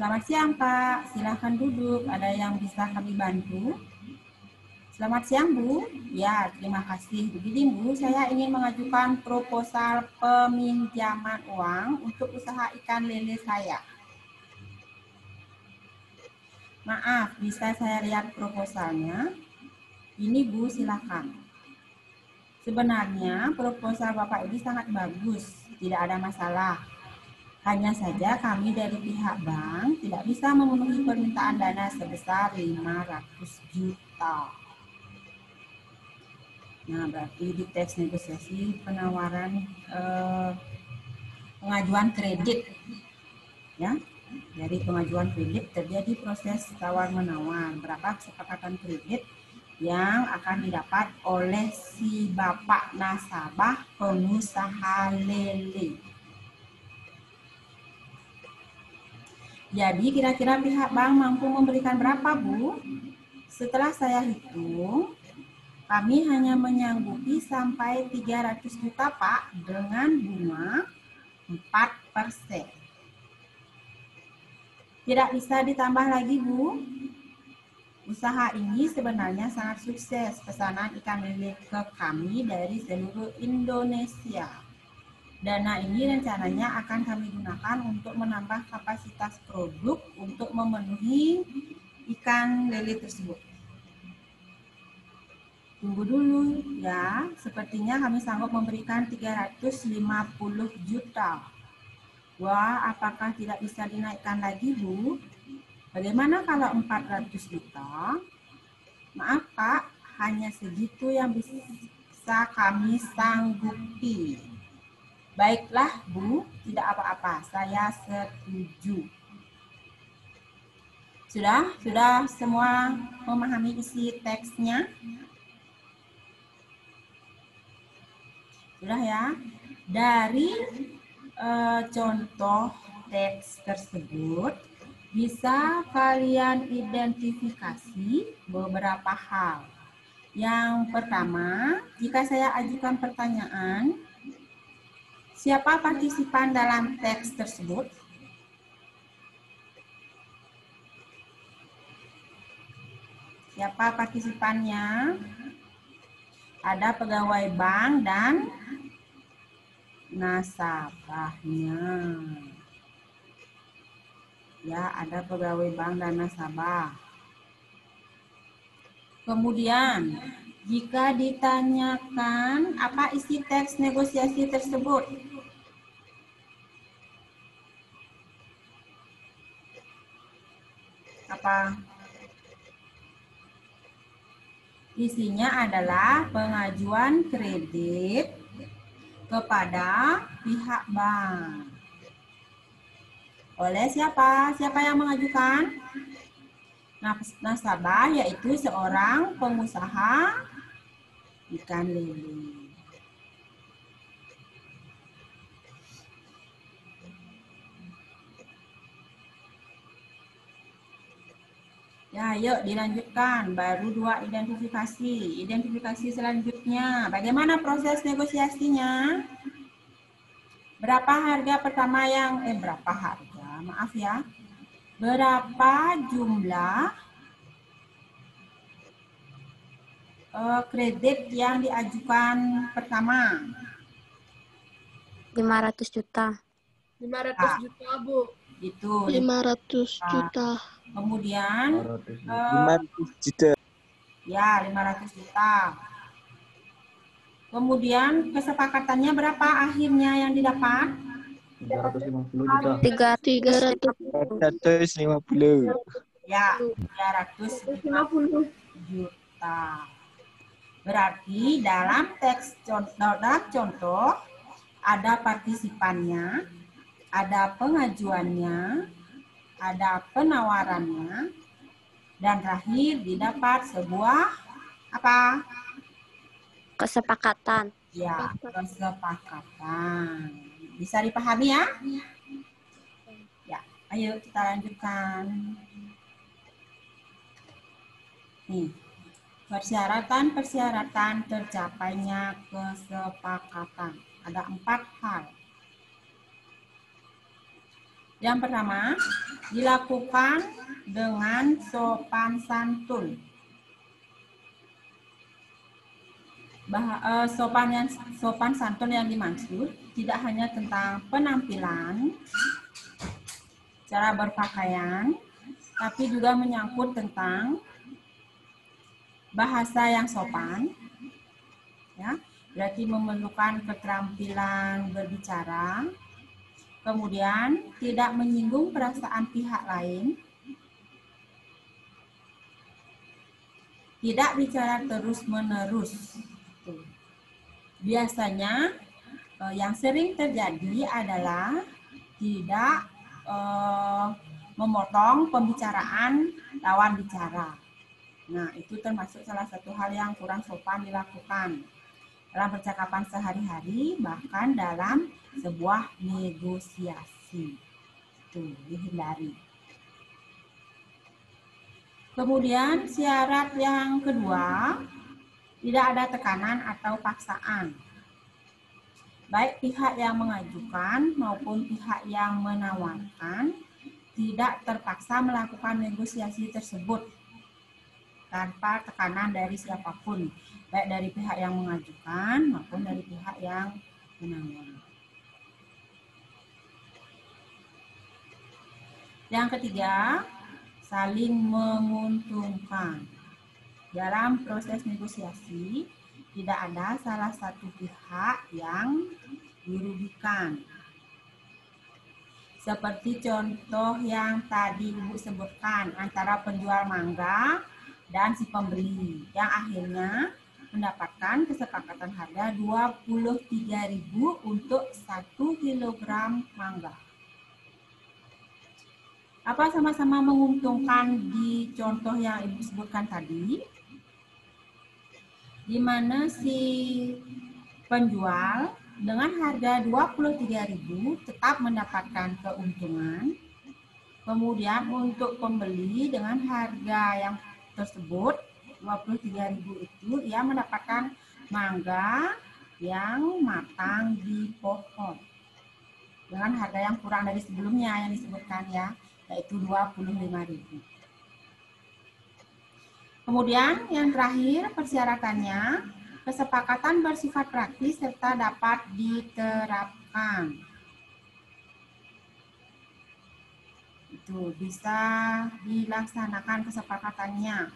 Selamat siang Pak, silahkan duduk. Ada yang bisa kami bantu? Selamat siang Bu. Ya, terima kasih. Begini Bu, saya ingin mengajukan proposal peminjaman uang untuk usaha ikan lele saya. Maaf, bisa saya lihat proposalnya? Ini Bu, silakan. Sebenarnya proposal Bapak ini sangat bagus, tidak ada masalah. Hanya saja kami dari pihak bank tidak bisa memenuhi permintaan dana sebesar 500 juta. Nah, berarti di teks negosiasi penawaran eh, pengajuan kredit. Ya, dari pengajuan kredit terjadi proses tawar-menawar. Berapa kesepakatan kredit yang akan didapat oleh si bapak nasabah pengusaha lele. Jadi kira-kira pihak bank mampu memberikan berapa Bu? Setelah saya hitung, kami hanya menyanggupi sampai 300 juta Pak dengan bunga 4 persen. Tidak bisa ditambah lagi Bu? Usaha ini sebenarnya sangat sukses pesanan ikan lele ke kami dari seluruh Indonesia. Dana ini rencananya akan kami gunakan untuk menambah kapasitas produk untuk memenuhi ikan lele tersebut. Tunggu dulu ya, sepertinya kami sanggup memberikan 350 juta. Wah, apakah tidak bisa dinaikkan lagi, Bu? Bagaimana kalau 400 juta? Maaf, Pak, hanya segitu yang bisa kami sanggupi. Baiklah, Bu, tidak apa-apa. Saya setuju. Sudah? Sudah semua memahami isi teksnya? Sudah ya? Dari eh, contoh teks tersebut, bisa kalian identifikasi beberapa hal. Yang pertama, jika saya ajukan pertanyaan, siapa partisipan dalam teks tersebut? Siapa partisipannya? Ada pegawai bank dan nasabahnya. Ya, ada pegawai bank dan nasabah. Kemudian, jika ditanyakan apa isi teks negosiasi tersebut, apa isinya adalah pengajuan kredit kepada pihak bank. Oleh siapa? Siapa yang mengajukan? Nasabah yaitu seorang pengusaha ikan lele. Ya, yuk dilanjutkan. Baru dua identifikasi. Identifikasi selanjutnya. Bagaimana proses negosiasinya? Berapa harga pertama yang, eh berapa harga? Maaf ya. Berapa jumlah eh, kredit yang diajukan pertama? 500 juta. 500 Ah. juta, Bu. Itu. 500 Nah, juta. Kemudian eh, 500 juta. Ya, 500 juta. Kemudian kesepakatannya berapa akhirnya yang didapat? 350 juta. Tiga 450. Ya, 350 juta. Berarti dalam teks contoh, dalam contoh ada partisipannya, ada pengajuannya, ada penawarannya, dan terakhir didapat sebuah apa? kesepakatan. Ya, kesepakatan. Bisa dipahami ya? Ya, ayo kita lanjutkan. Nih, persyaratan-persyaratan tercapainya kesepakatan. Ada empat hal. Yang pertama, dilakukan dengan sopan santun. bah, eh, sopan yang sopan santun yang dimaksud tidak hanya tentang penampilan, cara berpakaian, tapi juga menyangkut tentang bahasa yang sopan, ya, berarti memerlukan keterampilan berbicara, kemudian tidak menyinggung perasaan pihak lain, tidak bicara terus-menerus. Biasanya eh, yang sering terjadi adalah tidak eh, memotong pembicaraan lawan bicara. Nah, itu termasuk salah satu hal yang kurang sopan dilakukan dalam percakapan sehari-hari, bahkan dalam sebuah negosiasi. Tuh, dihindari. Kemudian syarat yang kedua, tidak ada tekanan atau paksaan. Baik pihak yang mengajukan maupun pihak yang menawarkan tidak terpaksa melakukan negosiasi tersebut tanpa tekanan dari siapa pun, baik dari pihak yang mengajukan maupun dari pihak yang menawar. Yang ketiga, saling menguntungkan. Dalam proses negosiasi, tidak ada salah satu pihak yang dirugikan. Seperti contoh yang tadi Ibu sebutkan antara penjual mangga dan si pembeli yang akhirnya mendapatkan kesepakatan harga 23.000 untuk 1 kg mangga. Apa sama-sama menguntungkan di contoh yang Ibu sebutkan tadi? Di mana si penjual dengan harga 23.000 tetap mendapatkan keuntungan. Kemudian untuk pembeli dengan harga yang tersebut 23.000 itu ia mendapatkan mangga yang matang di pohon dengan harga yang kurang dari sebelumnya yang disebutkan ya yaitu 25.000. Kemudian yang terakhir persyaratannya kesepakatan bersifat praktis serta dapat diterapkan. Itu bisa dilaksanakan kesepakatannya.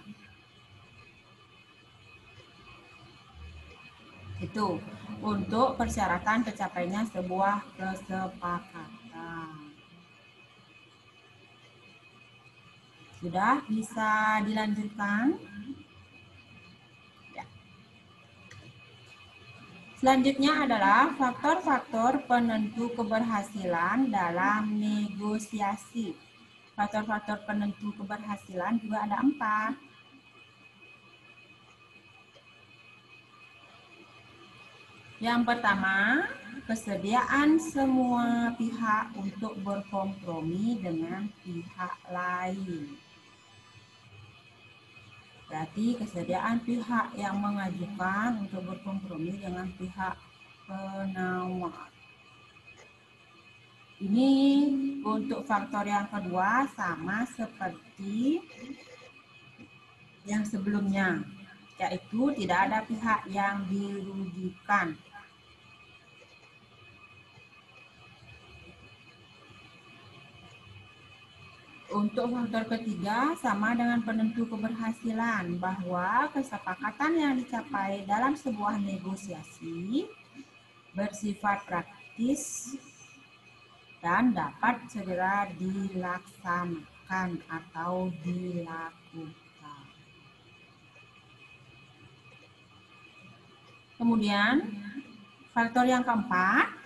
Itu untuk persyaratan tercapainya sebuah kesepakatan. Sudah bisa dilanjutkan? Ya. Selanjutnya adalah faktor-faktor penentu keberhasilan dalam negosiasi. Faktor-faktor penentu keberhasilan juga ada empat. Yang pertama, kesediaan semua pihak untuk berkompromi dengan pihak lain. Berarti kesediaan pihak yang mengajukan untuk berkompromi dengan pihak penawar. Ini untuk faktor yang kedua sama seperti yang sebelumnya, yaitu tidak ada pihak yang dirugikan. Untuk faktor ketiga sama dengan penentu keberhasilan bahwa kesepakatan yang dicapai dalam sebuah negosiasi bersifat praktis dan dapat segera dilaksanakan atau dilakukan. Kemudian faktor yang keempat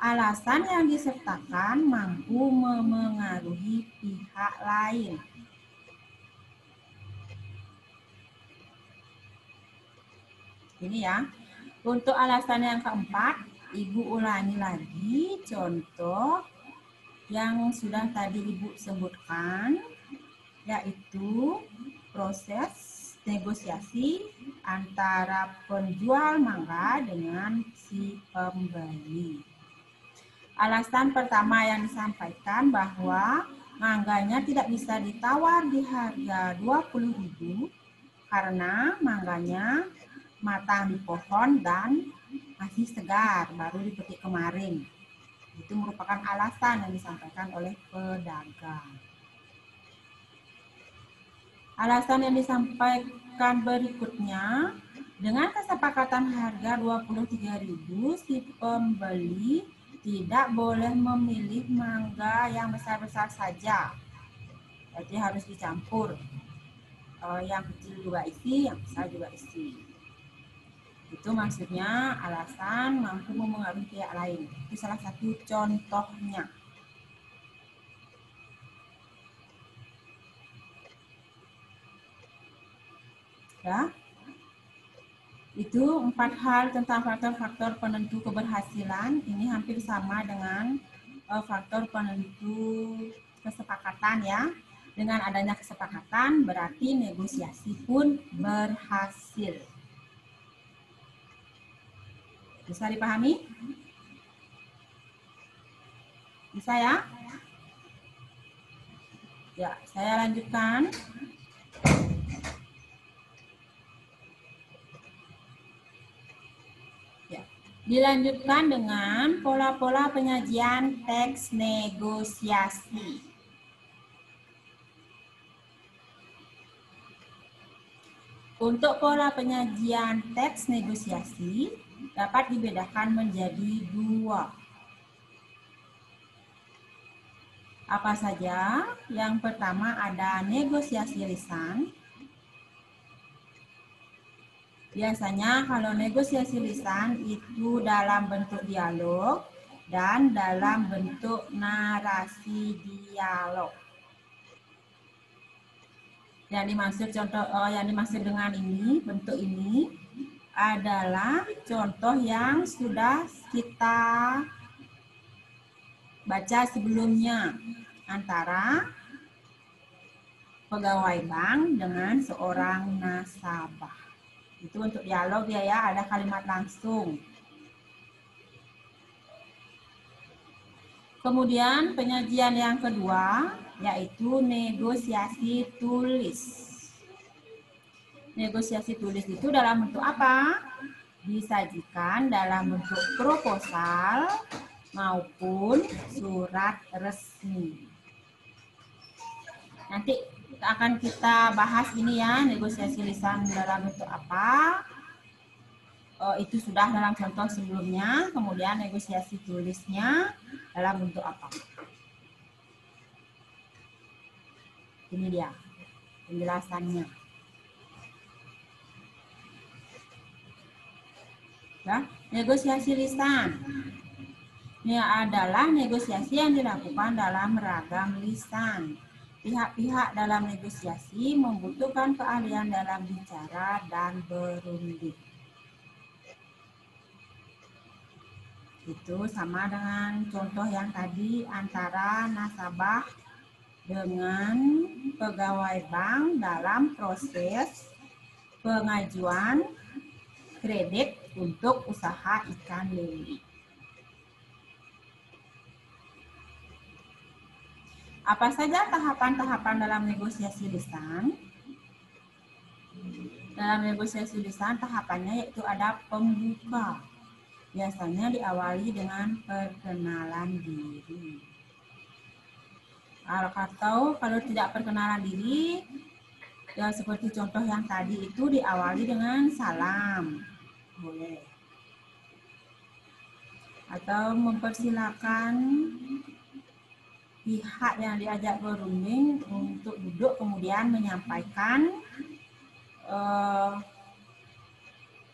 alasan yang disertakan mampu memengaruhi pihak lain. Ini ya. Untuk alasan yang keempat, Ibu ulangi lagi contoh yang sudah tadi Ibu sebutkan, yaitu proses negosiasi antara penjual mangga dengan si pembeli. Alasan pertama yang disampaikan bahwa mangganya tidak bisa ditawar di harga 20.000 karena mangganya matang di pohon dan masih segar, baru dipetik kemarin. Itu merupakan alasan yang disampaikan oleh pedagang. Alasan yang disampaikan berikutnya, dengan kesepakatan harga 23.000 si pembeli tidak boleh memilih mangga yang besar-besar saja. Jadi harus dicampur. Yang kecil juga isi, yang besar juga isi. Itu maksudnya alasan mampu memengaruhi pihak lain. Itu salah satu contohnya. Ya. Itu empat hal tentang faktor-faktor penentu keberhasilan. Ini hampir sama dengan uh, faktor penentu kesepakatan ya. Dengan adanya kesepakatan berarti negosiasi pun berhasil. Bisa dipahami? Bisa ya? Ya, saya lanjutkan. Dilanjutkan dengan pola-pola penyajian teks negosiasi. Untuk pola penyajian teks negosiasi dapat dibedakan menjadi dua. Apa saja? Yang pertama ada negosiasi lisan, Biasanya kalau negosiasi lisan itu dalam bentuk dialog dan dalam bentuk narasi dialog. Yang dimaksud contoh oh, yang dimaksud dengan ini bentuk ini adalah contoh yang sudah kita baca sebelumnya antara pegawai bank dengan seorang nasabah. Itu untuk dialog ya ya, ada kalimat langsung. Kemudian penyajian yang kedua yaitu negosiasi tulis. Negosiasi tulis itu dalam bentuk apa? Disajikan dalam bentuk proposal maupun surat resmi. Nanti akan kita bahas ini ya, negosiasi lisan dalam bentuk apa. Oh, itu sudah dalam contoh sebelumnya, kemudian negosiasi tulisnya dalam bentuk apa. Ini dia penjelasannya. Ya, negosiasi lisan. Ini adalah negosiasi yang dilakukan dalam ragam lisan. Pihak-pihak dalam negosiasi membutuhkan keahlian dalam bicara dan berunding. Itu sama dengan contoh yang tadi antara nasabah dengan pegawai bank dalam proses pengajuan kredit untuk usaha ikan lele. Apa saja tahapan-tahapan dalam negosiasi lisan? Dalam negosiasi lisan tahapannya yaitu ada pembuka. Biasanya diawali dengan perkenalan diri. Atau kalau tidak perkenalan diri, ya seperti contoh yang tadi itu diawali dengan salam. Boleh. Atau mempersilahkan pihak yang diajak berunding untuk duduk kemudian menyampaikan uh,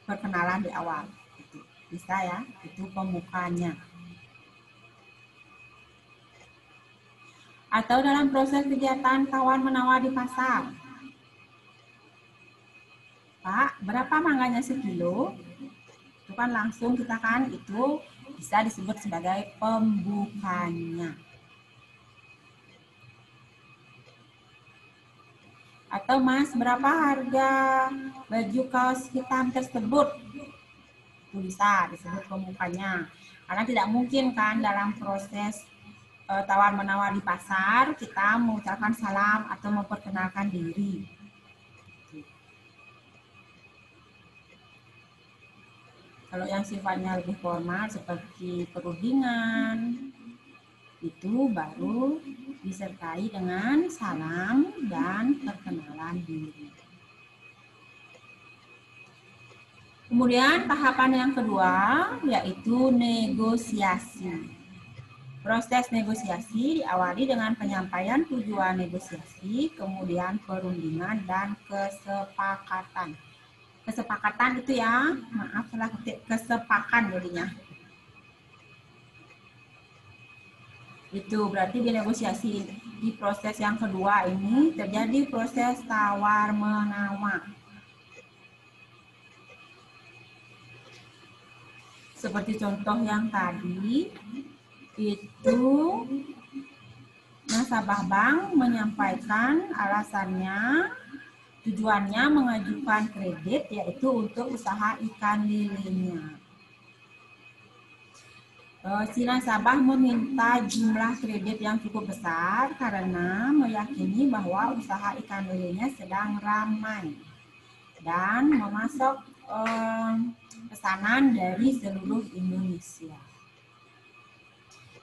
perkenalan di awal. Bisa ya, itu pembukanya. atau dalam proses kegiatan tawar menawar di pasar. Pak, berapa mangganya sekilo? Itu kan langsung kita kan itu bisa disebut sebagai pembukanya. Atau mas, berapa harga baju kaos hitam tersebut? Bisa disebut pembukanya. Karena tidak mungkin kan dalam proses uh, tawar menawar di pasar kita mengucapkan salam atau memperkenalkan diri. Kalau yang sifatnya lebih formal seperti perundingan itu baru disertai dengan salam dan perkenalan diri. Kemudian tahapan yang kedua yaitu negosiasi. Proses negosiasi diawali dengan penyampaian tujuan negosiasi, kemudian perundingan dan kesepakatan. Kesepakatan itu ya, maaf salah kesepakan jadinya. Itu berarti di negosiasi di proses yang kedua ini terjadi proses tawar menawar. Seperti contoh yang tadi, itu nasabah bank menyampaikan alasannya tujuannya mengajukan kredit yaitu untuk usaha ikan lilinya. Eh, si nasabah meminta jumlah kredit yang cukup besar karena meyakini bahwa usaha ikan lilinya sedang ramai dan memasok eh, pesanan dari seluruh Indonesia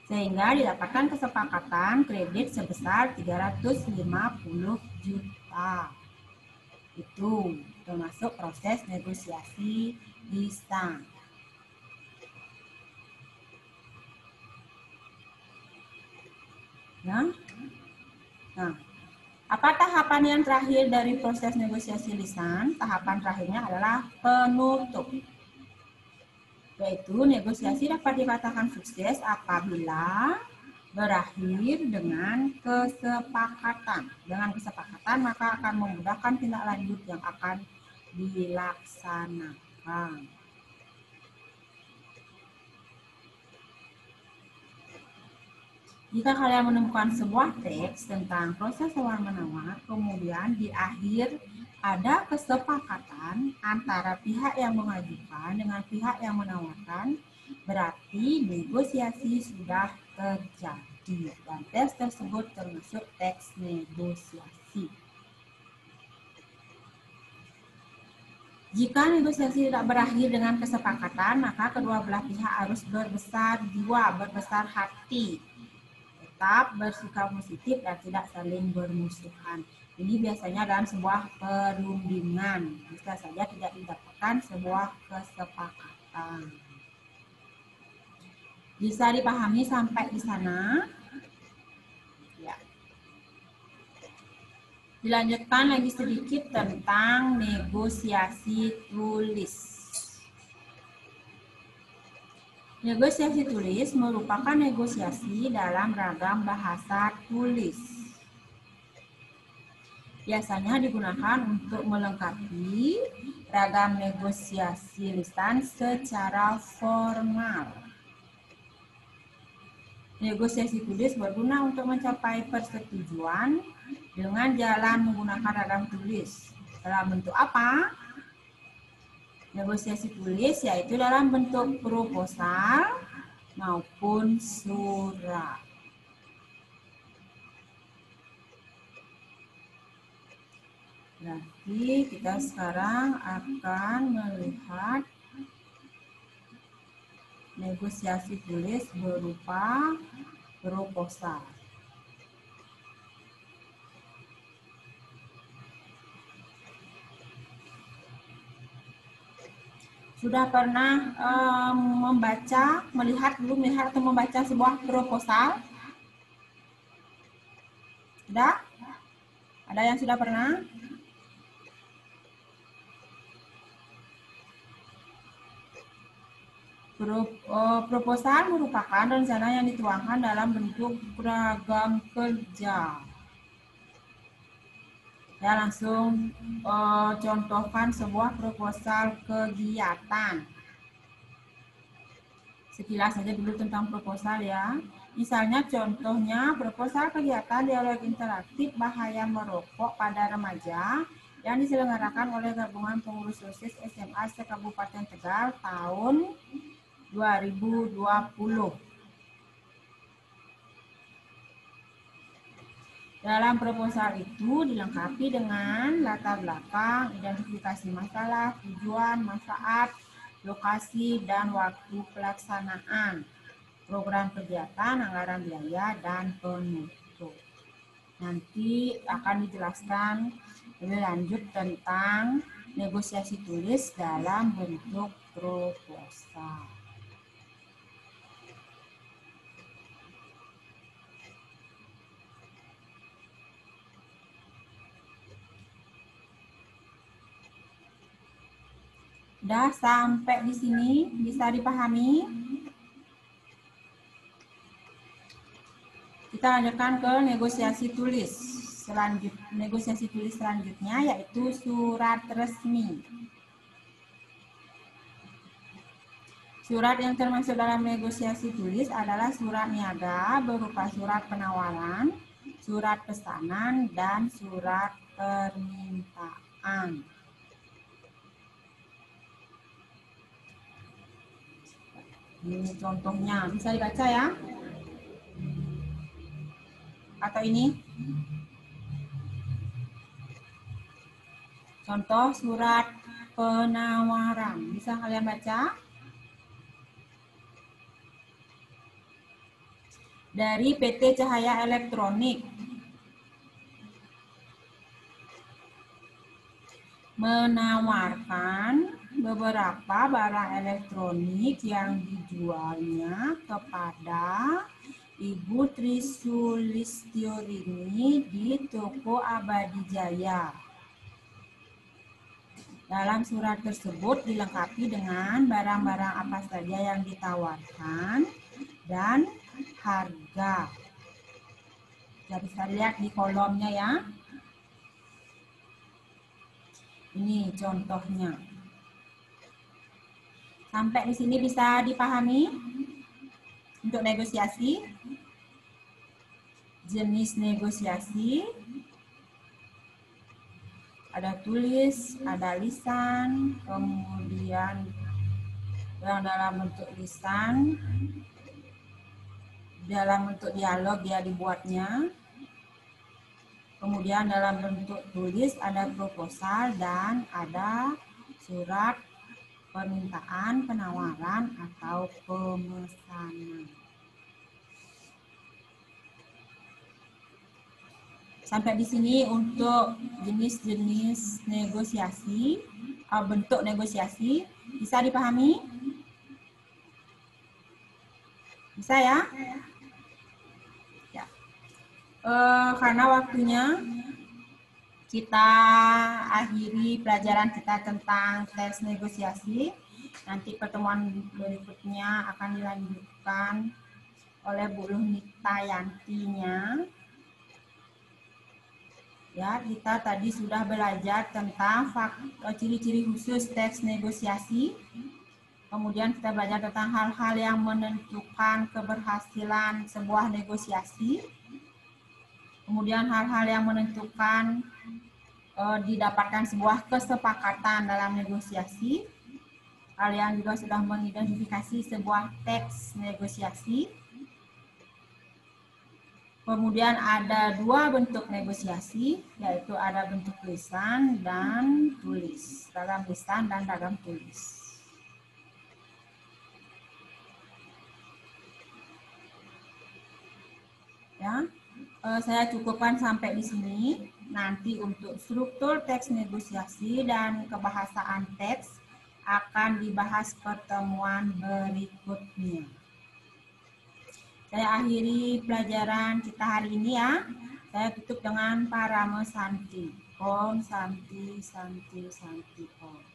sehingga didapatkan kesepakatan kredit sebesar 350 juta. Itu termasuk proses negosiasi lisan. Ya. Nah, apa tahapan yang terakhir dari proses negosiasi lisan? Tahapan terakhirnya adalah penutup. Yaitu negosiasi dapat dikatakan sukses apabila berakhir dengan kesepakatan. Dengan kesepakatan maka akan memudahkan tindak lanjut yang akan dilaksanakan. Jika kalian menemukan sebuah teks tentang proses tawar-menawar, kemudian di akhir ada kesepakatan antara pihak yang mengajukan dengan pihak yang menawarkan, berarti negosiasi sudah terjadi dan teks tersebut termasuk teks negosiasi. Jika negosiasi tidak berakhir dengan kesepakatan, maka kedua belah pihak harus berbesar jiwa, berbesar hati, tetap bersikap positif dan tidak saling bermusuhan. Ini biasanya dalam sebuah perundingan. Bisa saja tidak didapatkan sebuah kesepakatan. Bisa dipahami sampai di sana? Ya. Dilanjutkan lagi sedikit tentang negosiasi tulis. Negosiasi tulis merupakan negosiasi dalam ragam bahasa tulis. Biasanya digunakan untuk melengkapi ragam negosiasi lisan secara formal. Negosiasi tulis berguna untuk mencapai persetujuan dengan jalan menggunakan ragam tulis. Dalam bentuk apa? Negosiasi tulis yaitu dalam bentuk proposal maupun surat. Berarti kita sekarang akan melihat negosiasi tulis berupa proposal. Sudah pernah um, membaca, melihat belum melihat atau membaca sebuah proposal? Sudah? Ada yang sudah pernah? Uh, proposal merupakan rencana yang dituangkan dalam bentuk beragam kerja saya langsung uh, contohkan sebuah proposal kegiatan. Sekilas saja dulu tentang proposal ya. Misalnya contohnya proposal kegiatan dialog interaktif bahaya merokok pada remaja yang diselenggarakan oleh gabungan pengurus OSIS SMA se-Kabupaten Tegal tahun 2020. Dalam proposal itu dilengkapi dengan latar belakang, identifikasi masalah, tujuan, manfaat, lokasi, dan waktu pelaksanaan, program kegiatan, anggaran biaya, dan penutup. Nanti akan dijelaskan lebih lanjut tentang negosiasi tulis dalam bentuk proposal. Udah sampai di sini bisa dipahami? Kita lanjutkan ke negosiasi tulis. Selanjut negosiasi tulis selanjutnya yaitu surat resmi. Surat yang termasuk dalam negosiasi tulis adalah surat niaga berupa surat penawaran, surat pesanan, dan surat permintaan. Ini contohnya, bisa dibaca ya? Atau ini? Contoh surat penawaran. Bisa kalian baca? Dari PT Cahaya Elektronik. menawarkan beberapa barang elektronik yang dijualnya kepada Ibu Trisulistiyorini di toko Abadi Jaya. Dalam surat tersebut dilengkapi dengan barang-barang apa saja yang ditawarkan dan harga. Jadi bisa lihat di kolomnya ya. Ini contohnya. Sampai di sini bisa dipahami? Untuk negosiasi. Jenis negosiasi. Ada tulis, ada lisan, kemudian yang dalam bentuk lisan, dalam bentuk dialog dia dibuatnya. Kemudian dalam bentuk tulis ada proposal dan ada surat permintaan, penawaran, atau pemesanan. Sampai di sini untuk jenis-jenis negosiasi, uh, bentuk negosiasi, bisa dipahami? Bisa ya? Ya. Uh, karena waktunya kita akhiri pelajaran kita tentang tes negosiasi. Nanti pertemuan berikutnya akan dilanjutkan oleh Bu Luhnita Yantinya. Ya, kita tadi sudah belajar tentang ciri-ciri khusus teks negosiasi. Kemudian kita belajar tentang hal-hal yang menentukan keberhasilan sebuah negosiasi. Kemudian hal-hal yang menentukan uh, didapatkan sebuah kesepakatan dalam negosiasi. Kalian juga sudah mengidentifikasi sebuah teks negosiasi. Kemudian ada dua bentuk negosiasi, yaitu ada bentuk lisan dan tulis. Dalam lisan dan dalam tulis. Ya, saya cukupkan sampai di sini. Nanti untuk struktur teks negosiasi dan kebahasaan teks akan dibahas pertemuan berikutnya. Saya akhiri pelajaran kita hari ini ya. Saya tutup dengan parame santi. Om santi santi santi om.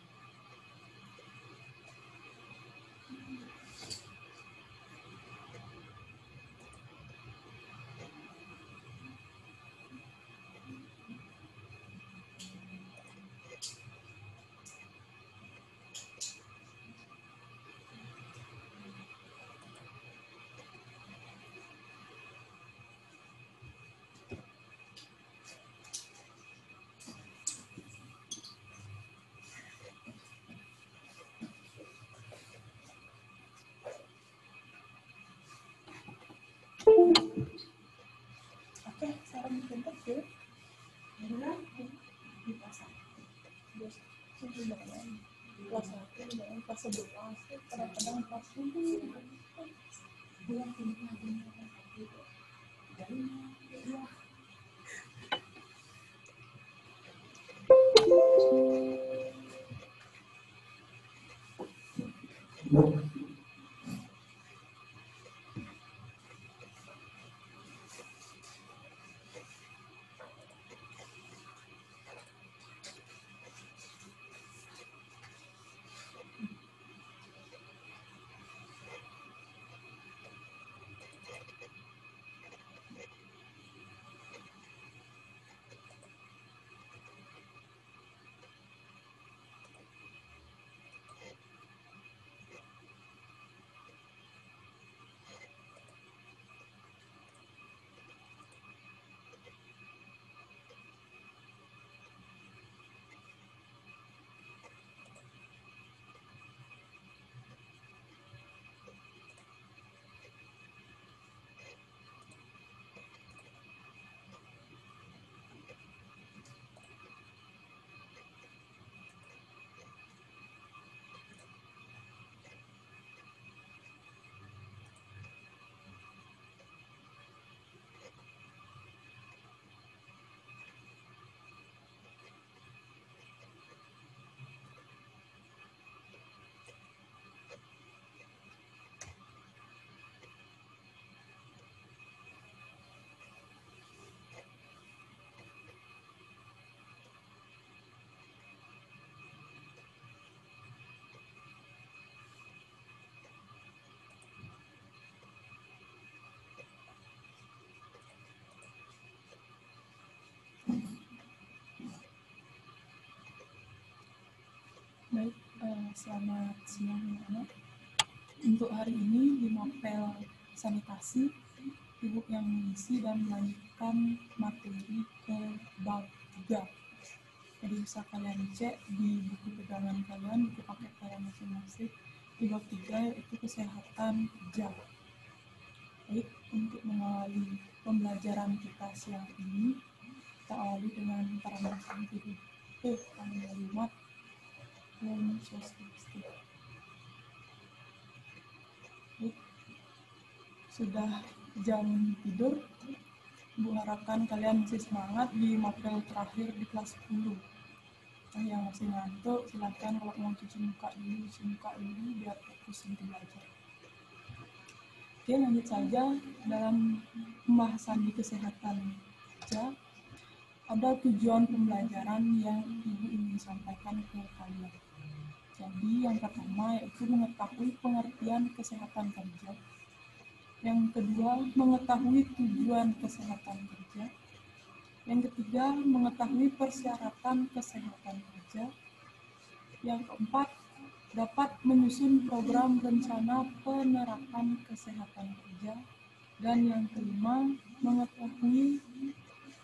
Satu dengan kelas satu dengan kelas sebelas, kadang-kadang kelas tujuh. Dua tingkat tingkat gitu. Jadi ya. Selamat siang anak-anak. Untuk hari ini di mapel sanitasi, Ibu yang mengisi dan melanjutkan materi ke bab 3. Jadi bisa kalian cek di buku pegangan kalian, buku paket kalian masing-masing. Di bab 3 yaitu kesehatan kerja. Baik, untuk mengawali pembelajaran kita siang ini, kita awali dengan perambahan diri. Eh, kalimat Sudah jam tidur, Bu harapkan kalian masih semangat di mapel terakhir di kelas 10. Nah, yang masih ngantuk, silahkan kalau mau cuci muka dulu, cuci muka dulu biar fokus nanti belajar. Oke, lanjut saja dalam pembahasan di kesehatan kerja. Ada tujuan pembelajaran yang Ibu ingin sampaikan ke kalian. Jadi yang pertama yaitu mengetahui pengertian kesehatan kerja. Yang kedua, mengetahui tujuan kesehatan kerja. Yang ketiga, mengetahui persyaratan kesehatan kerja. Yang keempat, dapat menyusun program rencana penerapan kesehatan kerja. Dan yang kelima, mengetahui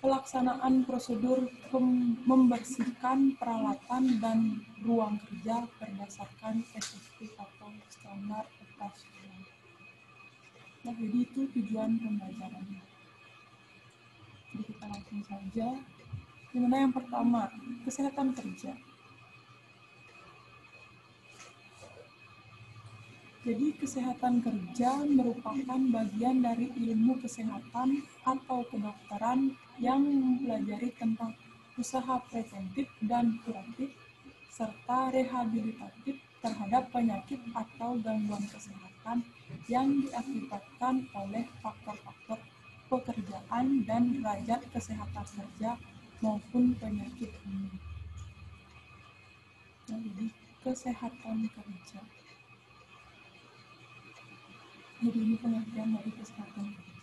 pelaksanaan prosedur membersihkan peralatan dan ruang kerja berdasarkan SOP atau standar operasional. Nah, jadi itu tujuan pembelajarannya. Jadi kita langsung saja. Gimana yang pertama? Kesehatan kerja. Jadi kesehatan kerja merupakan bagian dari ilmu kesehatan atau kedokteran yang mempelajari tentang usaha preventif dan kuratif serta rehabilitatif terhadap penyakit atau gangguan kesehatan yang diakibatkan oleh faktor-faktor pekerjaan dan derajat kesehatan kerja maupun penyakit umum. Nah, jadi kesehatan kerja. Jadi ini pengertian dari kesehatan kerja.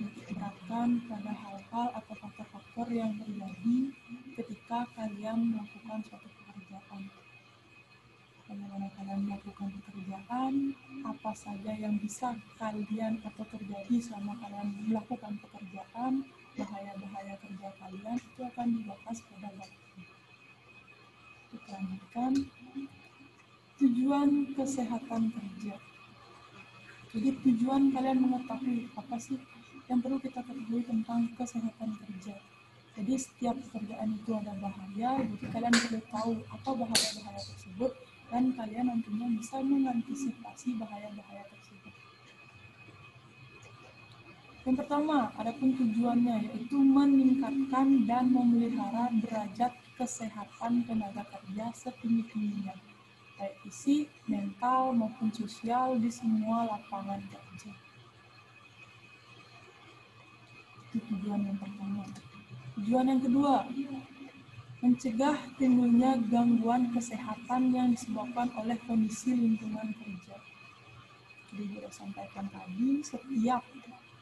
Diterapkan pada hal-hal atau faktor-faktor yang terjadi ketika kalian melakukan suatu pekerjaan. Bagaimana kalian melakukan pekerjaan, apa saja yang bisa kalian atau terjadi selama kalian melakukan pekerjaan, bahaya-bahaya kerja kalian itu akan dibahas pada ini. Kita tujuan kesehatan kerja. Jadi tujuan kalian mengetahui apa sih yang perlu kita ketahui tentang kesehatan kerja. Jadi setiap pekerjaan itu ada bahaya, jadi kalian perlu tahu apa bahaya-bahaya tersebut dan kalian nantinya bisa mengantisipasi bahaya-bahaya tersebut. Yang pertama, adapun tujuannya yaitu meningkatkan dan memelihara derajat kesehatan tenaga kerja setinggi-tingginya baik fisik, mental, maupun sosial di semua lapangan kerja. Tujuan yang pertama. Tujuan yang kedua, mencegah timbulnya gangguan kesehatan yang disebabkan oleh kondisi lingkungan kerja. Jadi sudah sampaikan tadi, setiap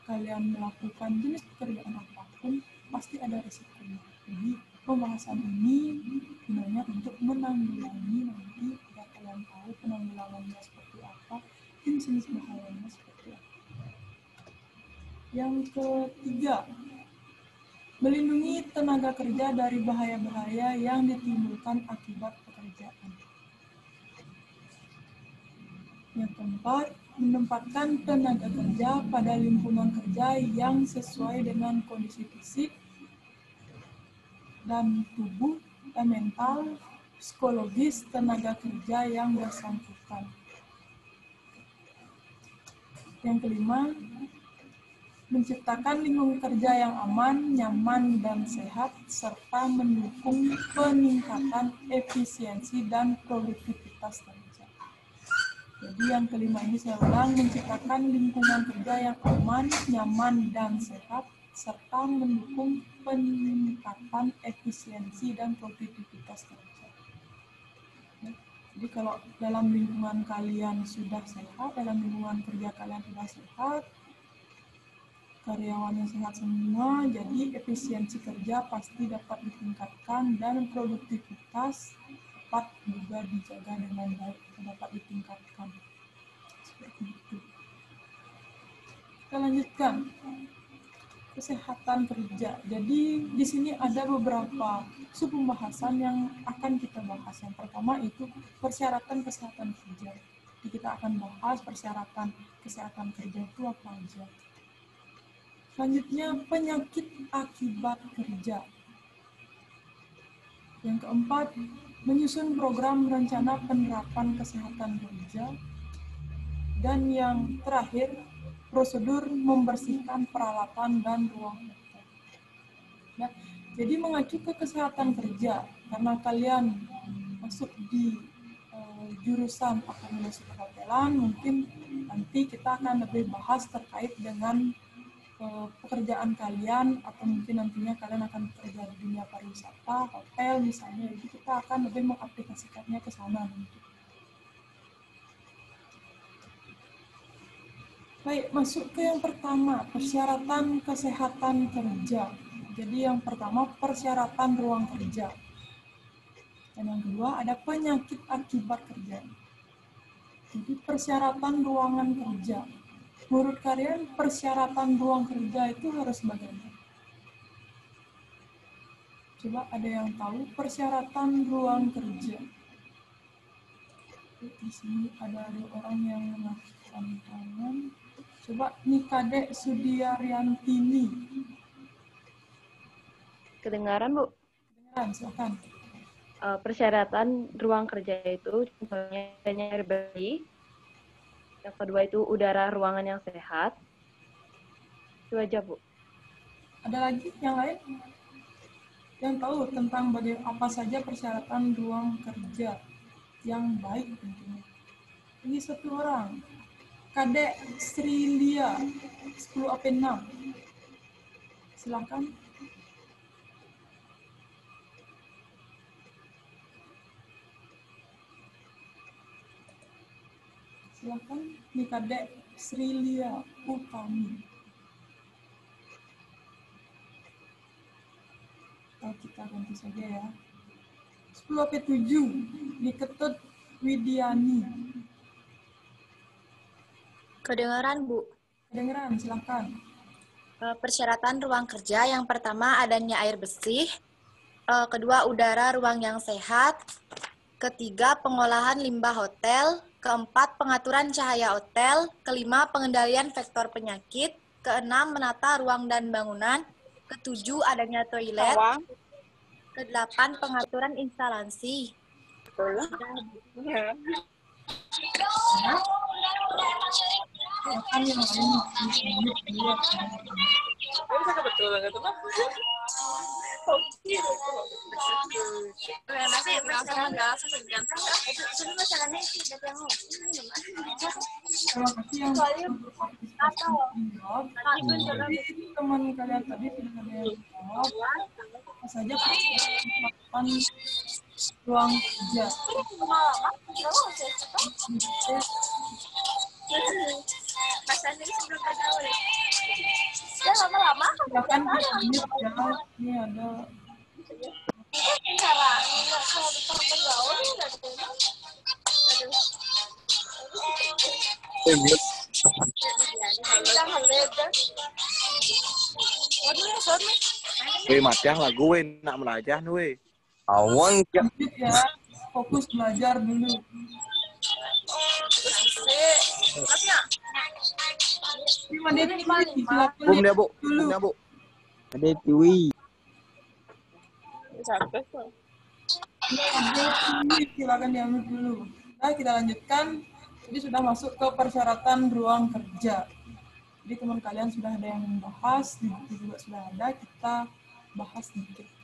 kalian melakukan jenis pekerjaan apa pun, pasti ada risikonya. Jadi pembahasan ini gunanya untuk menanggulangi nanti kalian tahu penanggulangannya seperti apa, jenis bahayanya seperti. Yang ketiga, melindungi tenaga kerja dari bahaya-bahaya yang ditimbulkan akibat pekerjaan. Yang keempat, menempatkan tenaga kerja pada lingkungan kerja yang sesuai dengan kondisi fisik dan tubuh dan mental psikologis tenaga kerja yang bersangkutan. Yang kelima, menciptakan lingkungan kerja yang aman, nyaman, dan sehat, serta mendukung peningkatan efisiensi dan produktivitas kerja. Jadi yang kelima ini saya ulang, menciptakan lingkungan kerja yang aman, nyaman, dan sehat, serta mendukung peningkatan efisiensi dan produktivitas kerja. Jadi kalau dalam lingkungan kalian sudah sehat, dalam lingkungan kerja kalian sudah sehat, karyawannya sehat semua, jadi efisiensi kerja pasti dapat ditingkatkan dan produktivitas dapat juga dijaga dengan baik, dapat ditingkatkan. Seperti itu. Kita lanjutkan kesehatan kerja. Jadi di sini ada beberapa sub pembahasan yang akan kita bahas. Yang pertama itu persyaratan kesehatan kerja. Jadi kita akan bahas persyaratan kesehatan kerja itu apa aja. Selanjutnya penyakit akibat kerja. Yang keempat, menyusun program rencana penerapan kesehatan kerja. Dan yang terakhir, prosedur membersihkan peralatan dan ruang kerja. Ya, jadi mengacu ke kesehatan kerja, karena kalian masuk di uh, jurusan akomodasi perhotelan, mungkin nanti kita akan lebih bahas terkait dengan uh, pekerjaan kalian, atau mungkin nantinya kalian akan bekerja di dunia pariwisata, hotel misalnya, jadi kita akan lebih mengaplikasikannya ke sana nanti. Baik, masuk ke yang pertama, persyaratan kesehatan kerja. Jadi yang pertama persyaratan ruang kerja. Dan yang kedua ada penyakit akibat kerja. Jadi persyaratan ruangan kerja. Menurut kalian persyaratan ruang kerja itu harus bagaimana? Coba ada yang tahu persyaratan ruang kerja. Di sini ada dua orang yang mengangkat tangan. Coba Nikade Sudiaryantini. Kedengaran, Bu? Kedengaran, silakan. Uh, persyaratan ruang kerja itu contohnya bersih. Yang kedua itu udara ruangan yang sehat. Itu aja, Bu. Ada lagi yang lain? Yang tahu tentang bagaimana apa saja persyaratan ruang kerja yang baik tentunya. Ini satu orang. Kadek Sri Lia 10 AP 6. Silakan. Silakan ini Kadek Sri Lia Utami. Oh, kita ganti saja ya. 10 AP 7 Diketut Widiani. Kedengaran, Bu. Kedengaran, silakan. Eh, Persyaratan ruang kerja yang pertama adanya air bersih, Eh, kedua udara ruang yang sehat, ketiga pengolahan limbah hotel, keempat pengaturan cahaya hotel, kelima pengendalian vektor penyakit, keenam menata ruang dan bangunan, ketujuh adanya toilet, kedelapan pengaturan instalasi. Silakan yang lain. kasih yang jawab. Jadi teman kalian tadi sudah ada saja ruang kerja. Mas Andri sebelum bergaul deh. Ya? Lama-lama kan Silakan lanjut ya. Ini ada cara kalau bergaul Weh matang lagu weh. Nak belajar nih lanjut ya. Fokus belajar dulu. Bum dia bu, bum dia bu. Ada Tiwi. silakan diambil dulu. Nah, kita lanjutkan. Jadi sudah masuk ke persyaratan ruang kerja. Jadi teman kalian sudah ada yang membahas, juga sudah ada, kita bahas sedikit.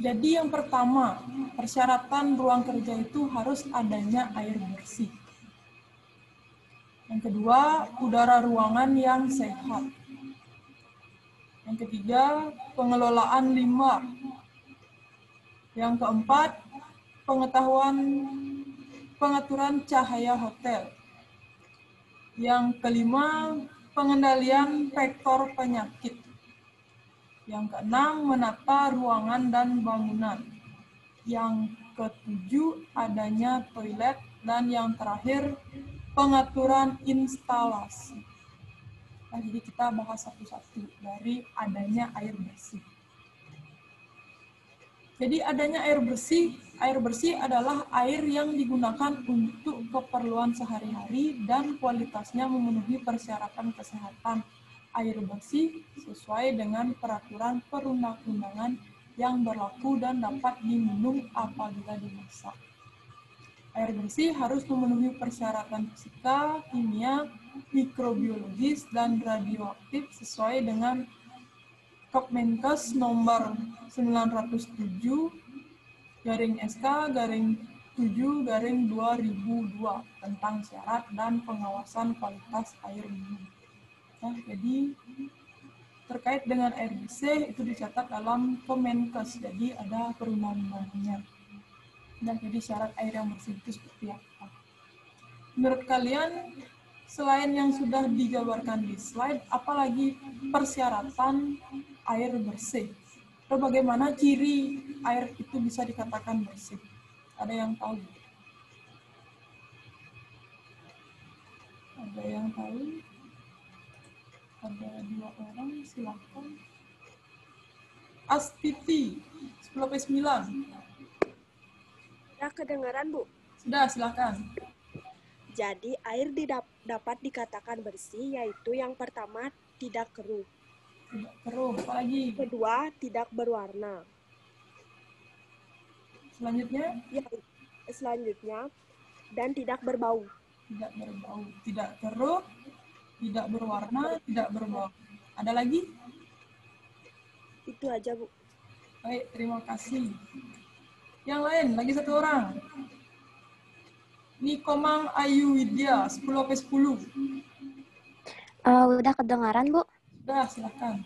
Jadi yang pertama, persyaratan ruang kerja itu harus adanya air bersih. Yang kedua, udara ruangan yang sehat. Yang ketiga, pengelolaan limbah. Yang keempat, pengetahuan pengaturan cahaya hotel. Yang kelima, pengendalian vektor penyakit. Yang keenam, menata ruangan dan bangunan. Yang ketujuh, adanya toilet. Dan yang terakhir, pengaturan instalasi. Nah, jadi kita bahas satu-satu dari adanya air bersih. Jadi adanya air bersih, air bersih adalah air yang digunakan untuk keperluan sehari-hari dan kualitasnya memenuhi persyaratan kesehatan air bersih sesuai dengan peraturan perundang-undangan yang berlaku dan dapat diminum apabila dimasak. Air bersih harus memenuhi persyaratan fisika, kimia, mikrobiologis, dan radioaktif sesuai dengan Kemenkes nomor 907 garing SK garing 7 garing 2002 tentang syarat dan pengawasan kualitas air minum. Nah, jadi terkait dengan bersih itu dicatat dalam Kemenkes, jadi ada perundang-undangannya. Nah, jadi syarat air yang bersih itu seperti apa? Menurut kalian, selain yang sudah dijabarkan di slide, apalagi persyaratan air bersih? Atau bagaimana ciri air itu bisa dikatakan bersih? Ada yang tahu? Ada yang tahu? Ada dua orang, silakan. Astiti, 10 9 Sudah kedengaran, Bu? Sudah, silakan. Jadi, air didap- dapat dikatakan bersih, yaitu yang pertama, tidak keruh. Tidak keruh, lagi? Kedua, tidak berwarna. Selanjutnya? Ya, selanjutnya, dan tidak berbau. Tidak berbau. Tidak keruh, tidak berwarna, tidak berbau. Ada lagi? Itu aja, Bu. Baik, terima kasih. Yang lain, lagi satu orang. Nikomang Ayu Widya, 10 sampai 10. Eh, udah kedengaran, Bu? Sudah, silakan.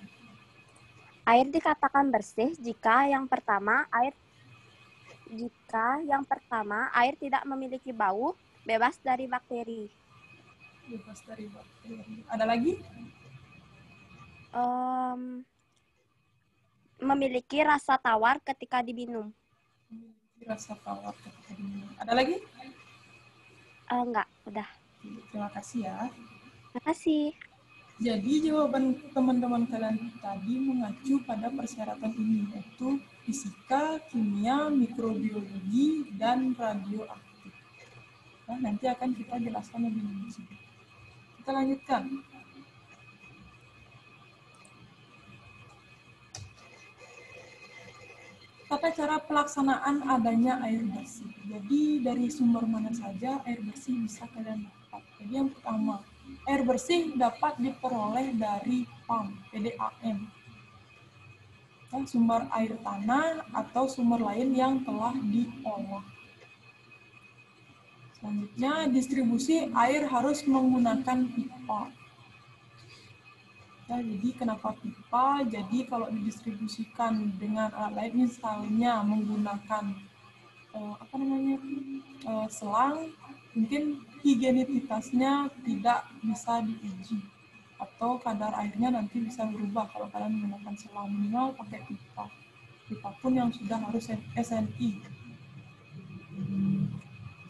Air dikatakan bersih jika yang pertama air jika yang pertama air tidak memiliki bau, bebas dari bakteri. Bebas dari bakteri. Ada lagi? Em, memiliki rasa tawar ketika diminum. Rasa tawar ketika diminum. Ada lagi? Eh, enggak, udah. Terima kasih ya. Terima kasih. Jadi jawaban teman-teman kalian tadi mengacu pada persyaratan ini yaitu fisika, kimia, mikrobiologi, dan radioaktif. Nah, nanti akan kita jelaskan lebih lanjut. Kita lanjutkan. Tata cara pelaksanaan adanya air bersih. Jadi dari sumber mana saja air bersih bisa kalian dapat. Jadi yang pertama, air bersih dapat diperoleh dari PAM, PDAM. Ya, sumber air tanah atau sumber lain yang telah diolah. Selanjutnya, distribusi air harus menggunakan pipa. Ya, jadi kenapa pipa? Jadi kalau didistribusikan dengan alat lain, misalnya menggunakan eh, apa namanya eh, selang, mungkin higienitasnya tidak bisa diuji atau kadar airnya nanti bisa berubah kalau kalian menggunakan selang minimal pakai pipa. Pipa pun yang sudah harus SNI.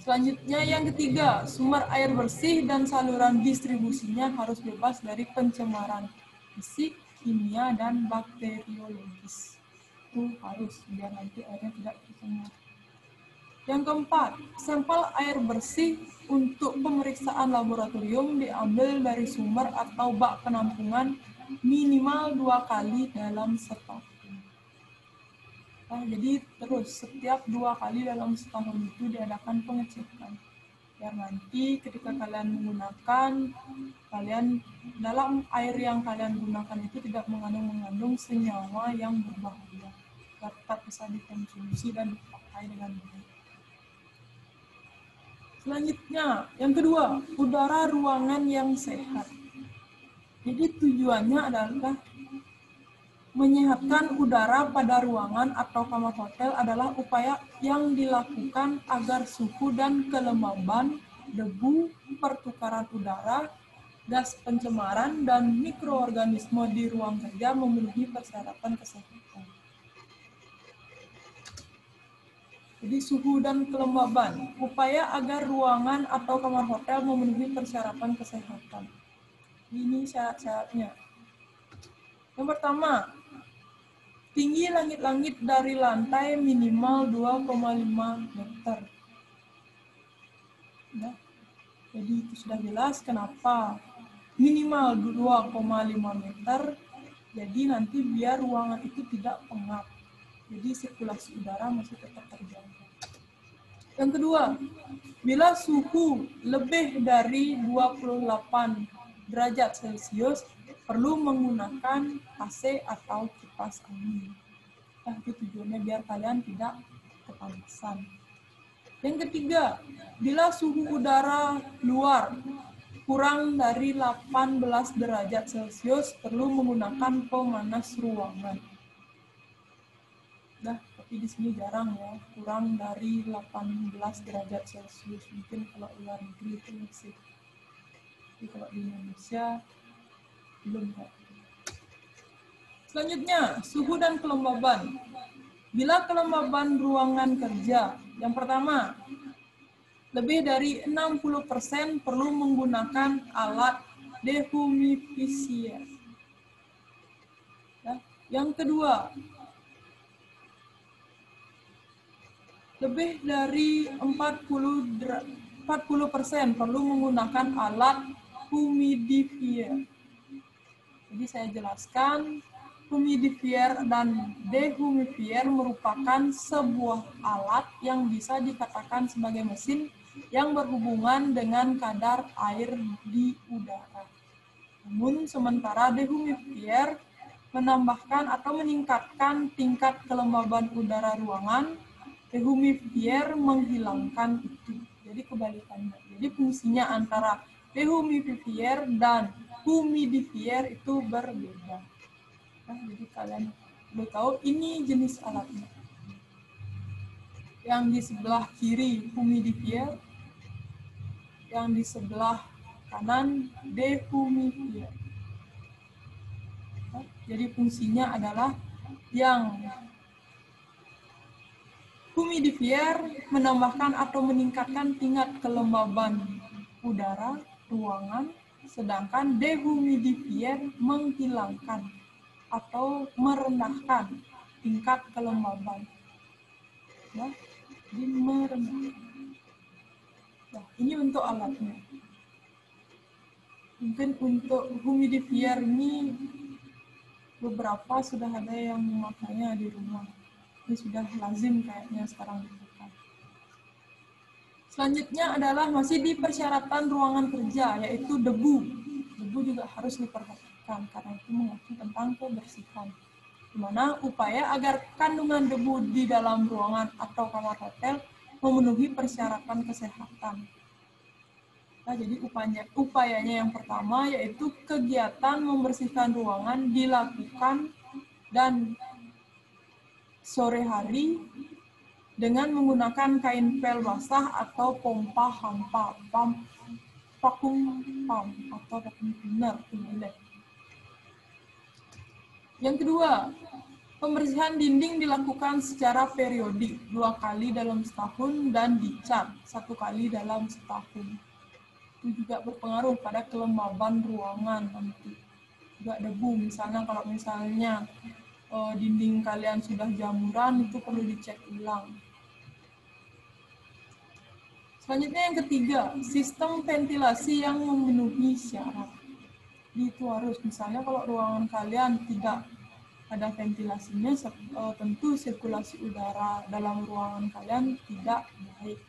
Selanjutnya yang ketiga, sumber air bersih dan saluran distribusinya harus bebas dari pencemaran fisik, kimia, dan bakteriologis. Itu harus biar nanti airnya tidak tercemar. Yang keempat, sampel air bersih untuk pemeriksaan laboratorium diambil dari sumber atau bak penampungan minimal dua kali dalam setahun. Nah, jadi terus setiap dua kali dalam setahun itu diadakan pengecekan. Biar nanti ketika kalian menggunakan, kalian dalam air yang kalian gunakan itu tidak mengandung mengandung senyawa yang berbahaya. Tetap bisa dikonsumsi dan dipakai dengan baik. Selanjutnya, yang kedua, udara ruangan yang sehat. Jadi tujuannya adalah menyehatkan udara pada ruangan atau kamar hotel adalah upaya yang dilakukan agar suhu dan kelembaban debu, pertukaran udara, gas pencemaran, dan mikroorganisme di ruang kerja memenuhi persyaratan kesehatan. Jadi suhu dan kelembaban, upaya agar ruangan atau kamar hotel memenuhi persyaratan kesehatan. Ini syarat-syaratnya. Yang pertama, tinggi langit-langit dari lantai minimal 2,5 meter. Ya. Jadi itu sudah jelas kenapa minimal 2,5 meter. Jadi nanti biar ruangan itu tidak pengap. Jadi sirkulasi udara masih tetap terjaga. Yang kedua, bila suhu lebih dari 28 derajat Celcius, perlu menggunakan AC atau kipas angin. Nah, itu tujuannya biar kalian tidak kepanasan. Yang ketiga, bila suhu udara luar kurang dari 18 derajat Celcius, perlu menggunakan pemanas ruangan. Nah, tapi di sini jarang ya, kurang dari 18 derajat Celcius. Mungkin kalau luar negeri itu masih. Tapi kalau di Indonesia, belum Kak. Selanjutnya, suhu dan kelembaban. Bila kelembaban ruangan kerja, yang pertama, lebih dari 60% perlu menggunakan alat dehumidifier. Ya. Yang kedua, lebih dari 40 40% perlu menggunakan alat humidifier. Jadi saya jelaskan, humidifier dan dehumidifier merupakan sebuah alat yang bisa dikatakan sebagai mesin yang berhubungan dengan kadar air di udara. Namun sementara dehumidifier menambahkan atau meningkatkan tingkat kelembaban udara ruangan, dehumidifier menghilangkan itu. Jadi kebalikannya. Jadi fungsinya antara dehumidifier dan humidifier itu berbeda. Nah, jadi kalian udah tahu ini jenis alatnya. Yang di sebelah kiri humidifier, yang di sebelah kanan dehumidifier. Nah, jadi fungsinya adalah yang humidifier menambahkan atau meningkatkan tingkat kelembaban udara ruangan, sedangkan dehumidifier menghilangkan atau merendahkan tingkat kelembaban. Ya, jadi merendahkan. Nah, ini untuk alatnya. Mungkin untuk humidifier ini beberapa sudah ada yang memakainya di rumah. Ini sudah lazim kayaknya sekarang. Selanjutnya adalah masih di persyaratan ruangan kerja, yaitu debu. Debu juga harus diperhatikan karena itu mengacu tentang kebersihan. Di mana upaya agar kandungan debu di dalam ruangan atau kamar hotel memenuhi persyaratan kesehatan. Nah, jadi upaya, upayanya yang pertama yaitu kegiatan membersihkan ruangan dilakukan dan sore hari dengan menggunakan kain pel basah atau pompa hampa, pump, vakum pump atau vakum cleaner. Yang kedua, pembersihan dinding dilakukan secara periodik dua kali dalam setahun dan dicat satu kali dalam setahun. Itu juga berpengaruh pada kelembaban ruangan nanti. Juga debu, misalnya kalau misalnya uh, dinding kalian sudah jamuran itu perlu dicek ulang. Selanjutnya yang ketiga, sistem ventilasi yang memenuhi syarat. Itu harus misalnya kalau ruangan kalian tidak ada ventilasinya, uh, tentu sirkulasi udara dalam ruangan kalian tidak baik.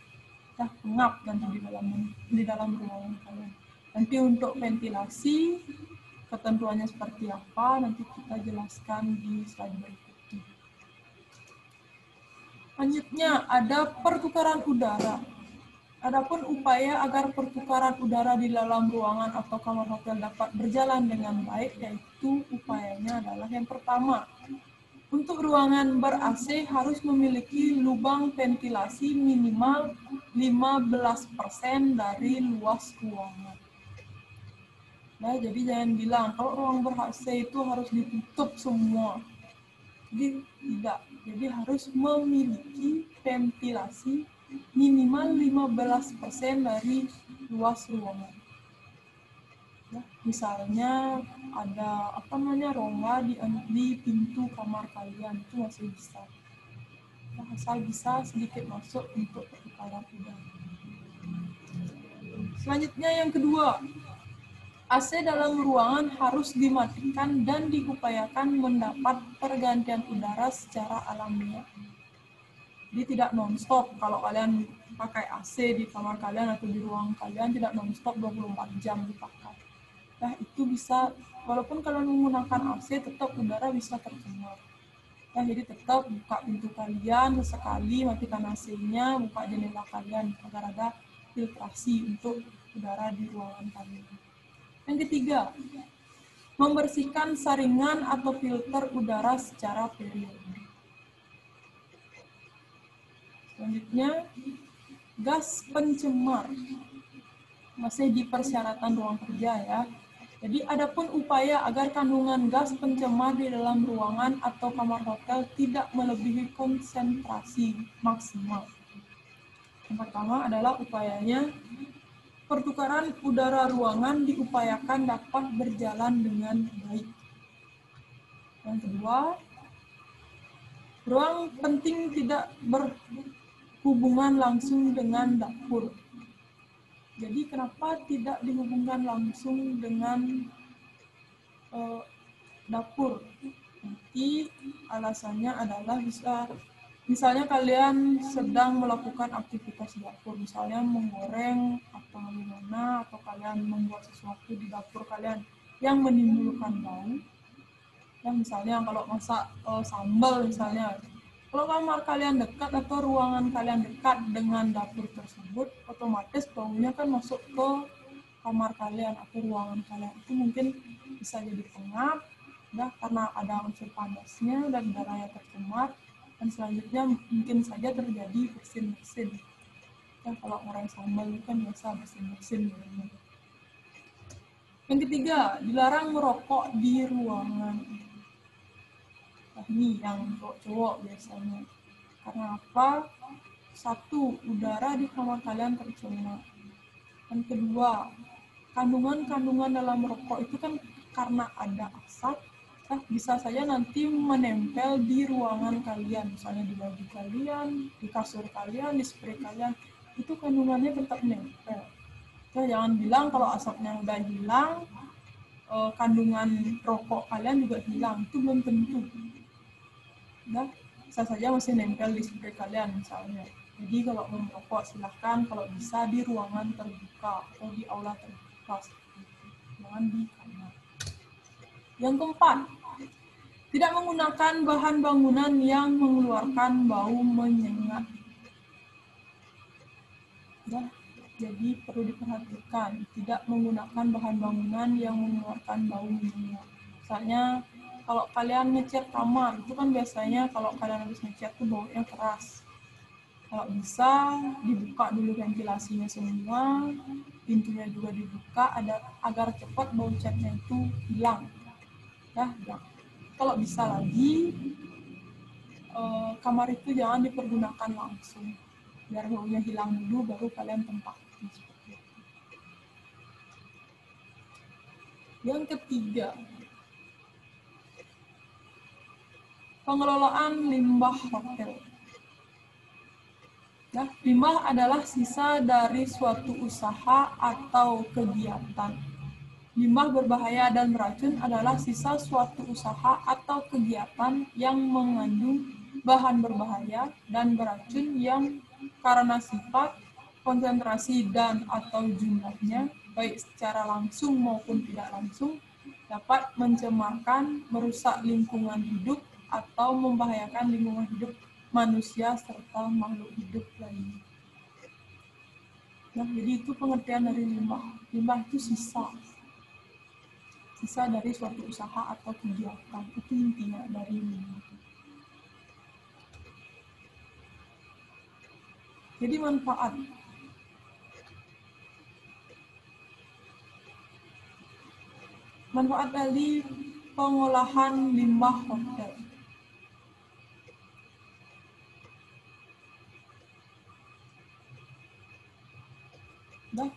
Dah pengap nanti di dalam di dalam ruangan kalian. Nanti untuk ventilasi ketentuannya seperti apa nanti kita jelaskan di slide berikutnya. Selanjutnya ada pertukaran udara. Adapun upaya agar pertukaran udara di dalam ruangan atau kamar hotel dapat berjalan dengan baik yaitu upayanya adalah yang pertama untuk ruangan ber-AC harus memiliki lubang ventilasi minimal 15% dari luas ruangan. Nah, jadi jangan bilang kalau ruang ber-AC itu harus ditutup semua. Jadi tidak. Jadi harus memiliki ventilasi minimal 15% dari luas ruangan. Ya, misalnya ada apa namanya rongga di, di pintu kamar kalian itu masih bisa. Asal bisa sedikit masuk untuk pertukaran udara. Selanjutnya yang kedua, AC dalam ruangan harus dimatikan dan diupayakan mendapat pergantian udara secara alamiah. Jadi tidak non-stop kalau kalian pakai AC di kamar kalian atau di ruang kalian tidak non-stop 24 jam dipakai. Nah itu bisa, walaupun kalian menggunakan AC tetap udara bisa tercemar. Nah jadi tetap buka pintu kalian sesekali, matikan AC-nya, buka jendela kalian agar ada filtrasi untuk udara di ruangan kalian. Yang ketiga, membersihkan saringan atau filter udara secara periode. Selanjutnya, gas pencemar. Masih di persyaratan ruang kerja ya. Jadi adapun upaya agar kandungan gas pencemar di dalam ruangan atau kamar hotel tidak melebihi konsentrasi maksimal. Yang pertama adalah upayanya pertukaran udara ruangan diupayakan dapat berjalan dengan baik. Yang kedua, ruang penting tidak berhubungan langsung dengan dapur. Jadi kenapa tidak dihubungkan langsung dengan uh, dapur? Nanti alasannya adalah bisa misalnya kalian sedang melakukan aktivitas dapur, misalnya menggoreng atau gimana, atau kalian membuat sesuatu di dapur kalian yang menimbulkan bau, ya misalnya kalau masak uh, sambal misalnya, kalau kamar kalian dekat atau ruangan kalian dekat dengan dapur tersebut, otomatis baunya kan masuk ke kamar kalian atau ruangan kalian itu mungkin bisa jadi pengap, ya karena ada unsur panasnya dan darahnya tercemar dan selanjutnya mungkin saja terjadi bersin-bersin. Ya, kalau orang sambal itu kan biasa bersin-bersin. Yang ketiga, dilarang merokok di ruangan. Ini yang cowok-cowok biasanya. Karena apa? Satu, udara di kamar kalian tercemar. Yang kedua, kandungan-kandungan dalam rokok itu kan karena ada asap, nah bisa saja nanti menempel di ruangan kalian, misalnya di baju kalian, di kasur kalian, di spray kalian, itu kandungannya tetap nempel. Ya, jangan bilang kalau asapnya udah hilang, eh, kandungan rokok kalian juga hilang, itu belum tentu. Nah, bisa saja masih nempel di spray kalian misalnya. Jadi kalau mau merokok silahkan kalau bisa di ruangan terbuka atau di aula terbuka, jangan di kamar. Yang keempat, tidak menggunakan bahan bangunan yang mengeluarkan bau menyengat. Ya, jadi perlu diperhatikan, tidak menggunakan bahan bangunan yang mengeluarkan bau menyengat. Misalnya, kalau kalian ngecat kamar, itu kan biasanya kalau kalian habis ngecat tuh baunya keras. Kalau bisa, dibuka dulu ventilasinya semua, pintunya juga dibuka ada agar cepat bau catnya itu hilang ya, ya. kalau bisa lagi eh, kamar itu jangan dipergunakan langsung biar baunya hilang dulu baru kalian tempati yang ketiga pengelolaan limbah hotel Nah, limbah adalah sisa dari suatu usaha atau kegiatan. Limbah berbahaya dan beracun adalah sisa suatu usaha atau kegiatan yang mengandung bahan berbahaya dan beracun yang karena sifat, konsentrasi, dan atau jumlahnya, baik secara langsung maupun tidak langsung, dapat mencemarkan, merusak lingkungan hidup, atau membahayakan lingkungan hidup manusia serta makhluk hidup lainnya. Nah, jadi itu pengertian dari limbah. Limbah itu sisa, sisa dari suatu usaha atau kegiatan. Itu intinya dari ini. Jadi manfaat. Manfaat dari pengolahan limbah hotel. Dah.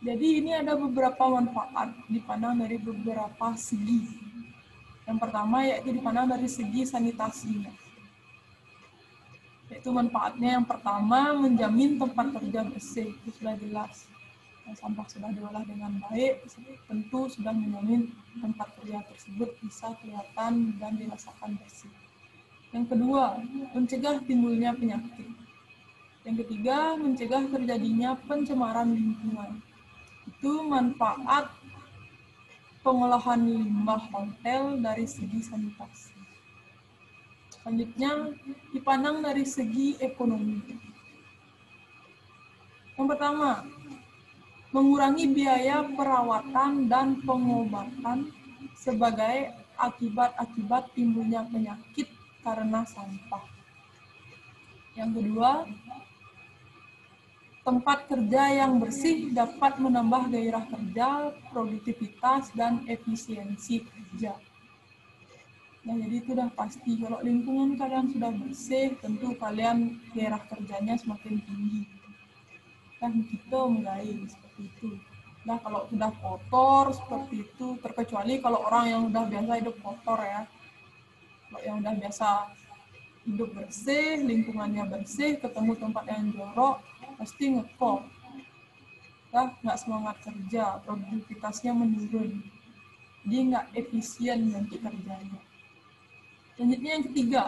Jadi ini ada beberapa manfaat dipandang dari beberapa segi. Yang pertama yaitu dipandang dari segi sanitasinya. Yaitu manfaatnya yang pertama menjamin tempat kerja bersih, itu sudah jelas. Sampah sudah diolah dengan baik, tentu sudah menjamin tempat kerja tersebut bisa kelihatan dan dirasakan bersih. Yang kedua, mencegah timbulnya penyakit. Yang ketiga, mencegah terjadinya pencemaran lingkungan. Itu manfaat pengolahan limbah hotel dari segi sanitasi. Selanjutnya, dipandang dari segi ekonomi. Yang pertama, mengurangi biaya perawatan dan pengobatan sebagai akibat-akibat timbulnya penyakit karena sampah. Yang kedua, tempat kerja yang bersih dapat menambah gairah kerja, produktivitas, dan efisiensi kerja. Nah, jadi itu udah pasti. Kalau lingkungan kalian sudah bersih, tentu kalian gairah kerjanya semakin tinggi. Kan kita mulai seperti itu. Nah, kalau sudah kotor seperti itu, terkecuali kalau orang yang udah biasa hidup kotor ya. Kalau yang udah biasa hidup bersih, lingkungannya bersih, ketemu tempat yang jorok, pasti ngekop. Ya, nggak semangat kerja, produktivitasnya menurun. Dia nggak efisien nanti kerjanya. Selanjutnya yang ketiga,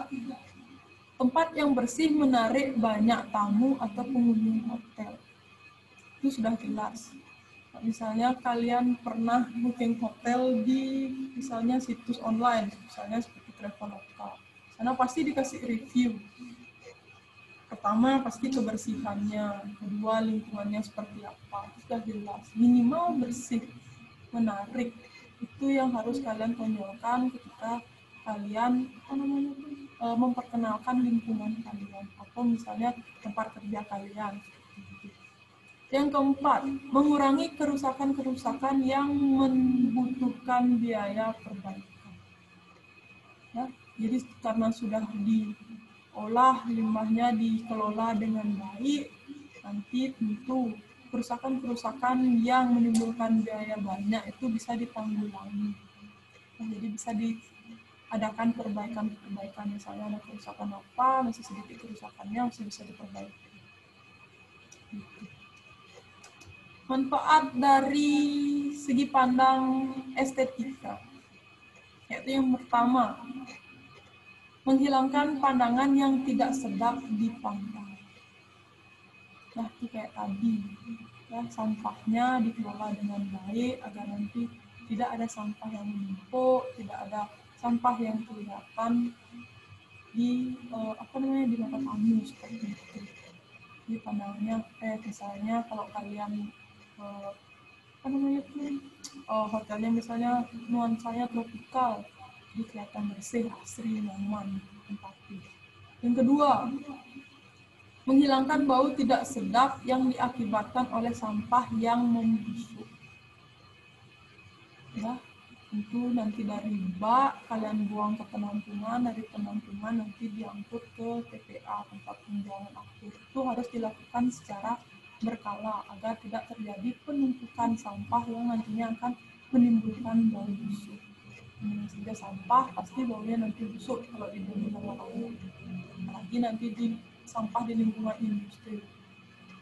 tempat yang bersih menarik banyak tamu atau pengunjung hotel. Itu sudah jelas. Misalnya kalian pernah booking hotel di misalnya situs online, misalnya seperti Traveloka. Sana pasti dikasih review. Pertama pasti kebersihannya, kedua lingkungannya seperti apa, sudah jelas. Minimal bersih, menarik, itu yang harus kalian tonjolkan ketika kalian apa namanya uh, memperkenalkan lingkungan kalian atau misalnya tempat kerja kalian. Yang keempat, mengurangi kerusakan-kerusakan yang membutuhkan biaya perbaikan. Ya, jadi karena sudah diolah limbahnya dikelola dengan baik, nanti tentu kerusakan-kerusakan yang menimbulkan biaya banyak itu bisa ditanggulangi. Nah, jadi bisa di adakan perbaikan-perbaikan misalnya ada kerusakan apa masih sedikit kerusakannya masih bisa diperbaiki manfaat dari segi pandang estetika yaitu yang pertama menghilangkan pandangan yang tidak sedap dipandang. Nah itu kayak tadi. Ya sampahnya dikelola dengan baik agar nanti tidak ada sampah yang menumpuk tidak ada sampah yang kelihatan di uh, apa namanya di mata tamu seperti itu. Di pandangannya kayak misalnya kalau kalian uh, apa namanya tuh uh, hotelnya misalnya nuansanya tropikal, jadi kelihatan bersih, asri, nyaman tempatnya. Yang kedua, menghilangkan bau tidak sedap yang diakibatkan oleh sampah yang membusuk. Ya, tentu nanti dari bak kalian buang ke penampungan dari penampungan nanti diangkut ke TPA tempat pembuangan akhir itu harus dilakukan secara berkala agar tidak terjadi penumpukan sampah yang nantinya akan menimbulkan bau busuk saja sampah pasti baunya nanti busuk kalau dibuang sama kamu apalagi nanti di sampah di lingkungan industri.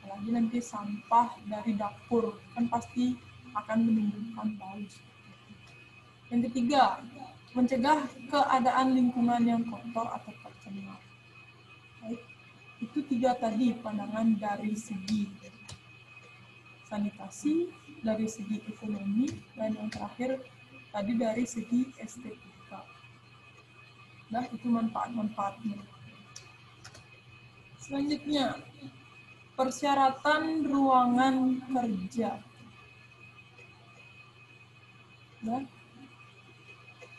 Apalagi nanti sampah dari dapur kan pasti akan menimbulkan bau. Yang ketiga, mencegah keadaan lingkungan yang kotor atau tercemar. Baik, itu tiga tadi pandangan dari segi sanitasi, dari segi ekonomi, dan yang terakhir tadi dari segi estetika. Nah, itu manfaat-manfaatnya. Selanjutnya, persyaratan ruangan kerja. Nah,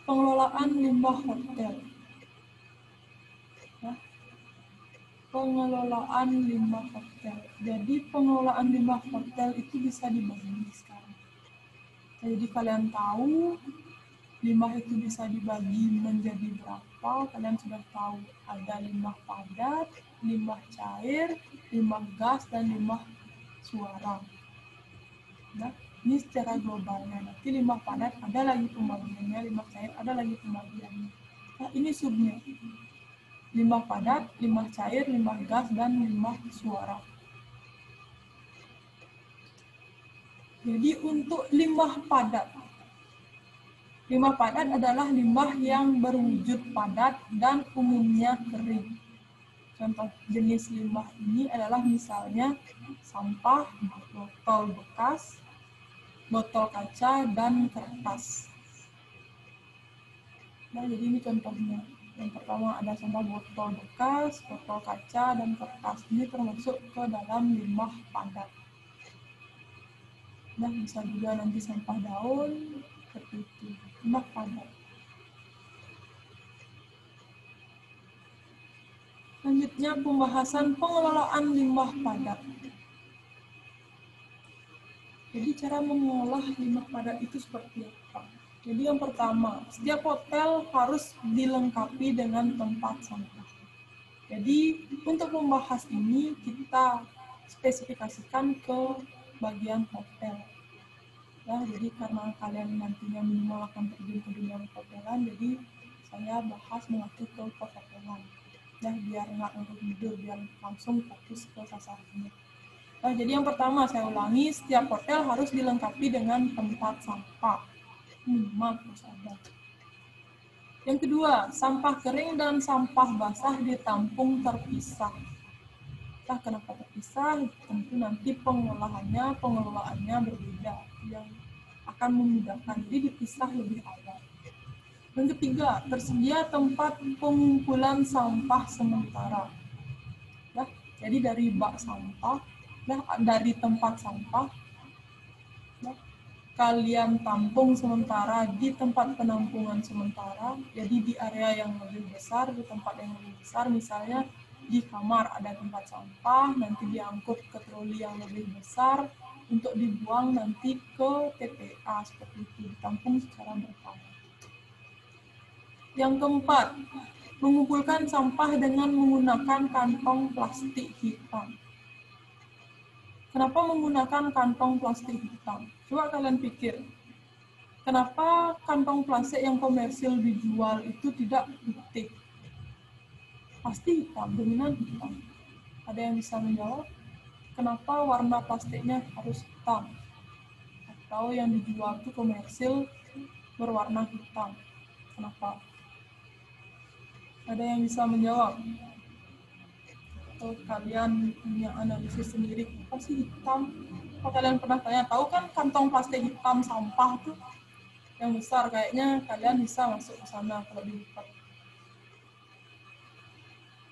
pengelolaan limbah hotel. Ya. Pengelolaan limbah hotel. Jadi pengelolaan limbah hotel itu bisa dibagi. Jadi kalian tahu limbah itu bisa dibagi menjadi berapa? Kalian sudah tahu ada limbah padat, limbah cair, limbah gas, dan limbah suara. Nah, ini secara globalnya. Nanti limbah padat ada lagi pembagiannya, limbah cair ada lagi pembagiannya. Nah, ini subnya. Limbah padat, limbah cair, limbah gas, dan limbah suara. Jadi untuk limbah padat, limbah padat adalah limbah yang berwujud padat dan umumnya kering. Contoh jenis limbah ini adalah misalnya sampah, botol bekas, botol kaca, dan kertas. Nah, jadi ini contohnya. Yang pertama ada sampah botol bekas, botol kaca, dan kertas. Ini termasuk ke dalam limbah padat. Nah, bisa juga nanti sampah daun, seperti itu. Limbah padat. Selanjutnya pembahasan pengelolaan limbah padat. Jadi cara mengolah limbah padat itu seperti apa? Jadi yang pertama, setiap hotel harus dilengkapi dengan tempat sampah. Jadi untuk membahas ini kita spesifikasikan ke bagian hotel. Ya, jadi karena kalian nantinya minimal akan terjun ke dunia perhotelan, jadi saya bahas mengacu ke perhotelan. Ya, biar nggak ngurus tidur, biar langsung fokus ke sasarannya. Nah, jadi yang pertama saya ulangi, setiap hotel harus dilengkapi dengan tempat sampah. Minimal harus ada. Yang kedua, sampah kering dan sampah basah ditampung terpisah. Nah, kenapa terpisah? Tentu nanti pengolahannya, pengelolaannya berbeda yang akan memudahkan. Jadi dipisah lebih awal. Yang ketiga, tersedia tempat pengumpulan sampah sementara. Ya, jadi dari bak sampah, nah dari tempat sampah, ya, kalian tampung sementara di tempat penampungan sementara. Jadi di area yang lebih besar, di tempat yang lebih besar, misalnya di kamar ada tempat sampah, nanti diangkut ke troli yang lebih besar untuk dibuang nanti ke TPA seperti itu, ditampung secara berkala. Yang keempat, mengumpulkan sampah dengan menggunakan kantong plastik hitam. Kenapa menggunakan kantong plastik hitam? Coba kalian pikir, kenapa kantong plastik yang komersil dijual itu tidak putih? Pasti hitam, dominan hitam. Ada yang bisa menjawab? Kenapa warna plastiknya harus hitam? Atau yang dijual itu komersil berwarna hitam. Kenapa? Ada yang bisa menjawab? Atau kalian punya analisis sendiri, apa sih hitam? Apa kalian pernah tanya, tahu kan kantong plastik hitam sampah tuh yang besar, kayaknya kalian bisa masuk ke sana kalau dilipat.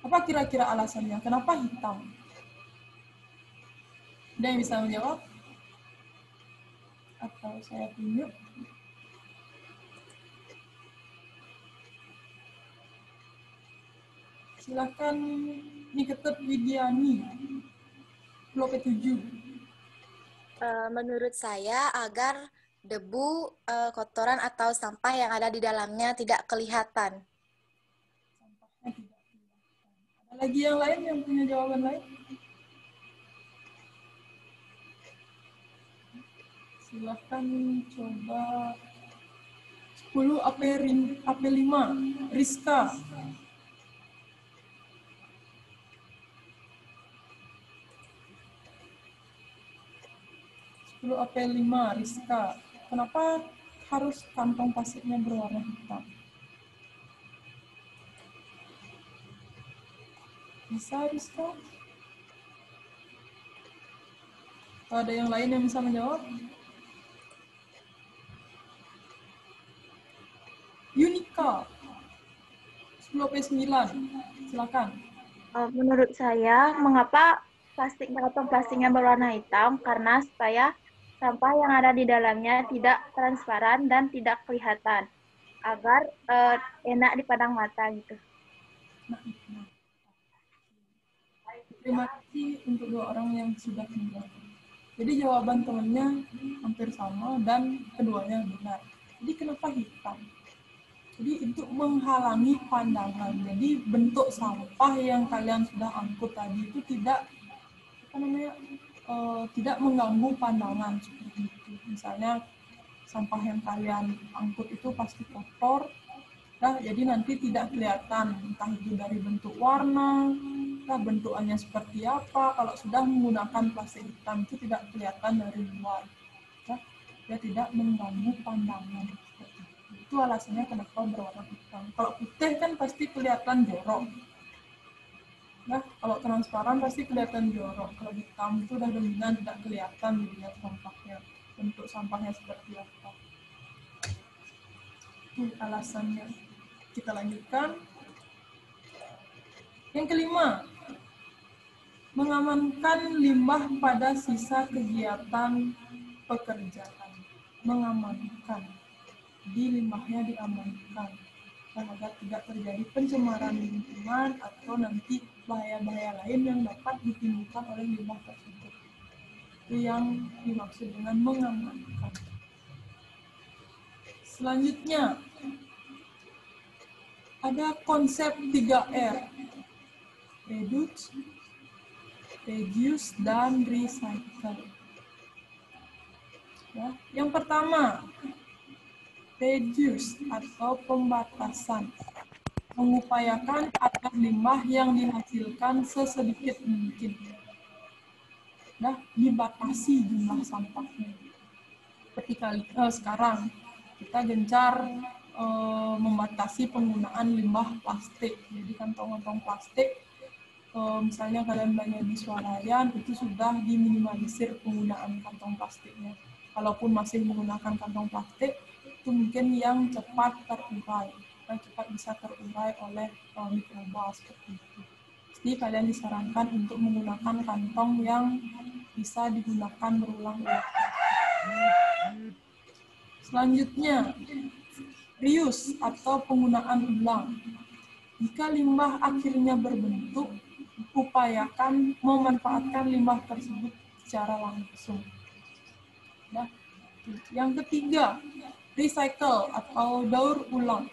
Apa kira-kira alasannya? Kenapa hitam? Ada yang bisa menjawab? Atau saya tunjuk? Silakan Niketut Widiani, blok 7. Uh, menurut saya agar debu, uh, kotoran atau sampah yang ada di dalamnya tidak kelihatan. Ada lagi yang lain yang punya jawaban lain? Silahkan coba 10 AP, AP5, Rizka. Sepuluh AP5, Rizka. Kenapa harus kantong plastiknya berwarna hitam? Bisa, ada yang lain yang bisa menjawab? Unika. 10P9. Silakan. Uh, menurut saya, mengapa plastik kantong plastiknya berwarna hitam? Karena supaya sampah yang ada di dalamnya tidak transparan dan tidak kelihatan. Agar uh, enak dipandang mata gitu. Terima kasih untuk dua orang yang sudah menjawab. Jadi jawaban temannya hampir sama dan keduanya benar. Jadi kenapa hitam? Jadi itu menghalangi pandangan. Jadi bentuk sampah yang kalian sudah angkut tadi itu tidak apa namanya eh, tidak mengganggu pandangan seperti itu. Misalnya sampah yang kalian angkut itu pasti kotor, Nah, jadi nanti tidak kelihatan entah itu dari bentuk warna, entah bentukannya seperti apa. Kalau sudah menggunakan plastik hitam itu tidak kelihatan dari luar. Ya, dia tidak mengganggu pandangan. Itu alasannya kenapa berwarna hitam. Kalau putih kan pasti kelihatan jorok. Nah, kalau transparan pasti kelihatan jorok. Kalau hitam itu udah dominan tidak kelihatan dilihat sampahnya. Bentuk sampahnya seperti apa. Itu alasannya kita lanjutkan. Yang kelima, mengamankan limbah pada sisa kegiatan pekerjaan. Mengamankan. Di limbahnya diamankan. Agar tidak terjadi pencemaran lingkungan atau nanti bahaya-bahaya lain yang dapat ditimbulkan oleh limbah tersebut. Itu yang dimaksud dengan mengamankan. Selanjutnya, ada konsep 3R. Reduce, reduce, dan recycle. Ya, yang pertama, reduce atau pembatasan. Mengupayakan agar limbah yang dihasilkan sesedikit mungkin. Nah, dibatasi jumlah sampahnya. Ketika eh, sekarang kita gencar uh, membatasi penggunaan limbah plastik. Jadi kantong-kantong plastik, uh, misalnya kalian belanja di swalayan, itu sudah diminimalisir penggunaan kantong plastiknya. Kalaupun masih menggunakan kantong plastik, itu mungkin yang cepat terurai, yang cepat bisa terurai oleh uh, mikroba seperti itu. Jadi kalian disarankan untuk menggunakan kantong yang bisa digunakan berulang-ulang. Selanjutnya, reuse atau penggunaan ulang. Jika limbah akhirnya berbentuk, upayakan memanfaatkan limbah tersebut secara langsung. Nah, yang ketiga, recycle atau daur ulang.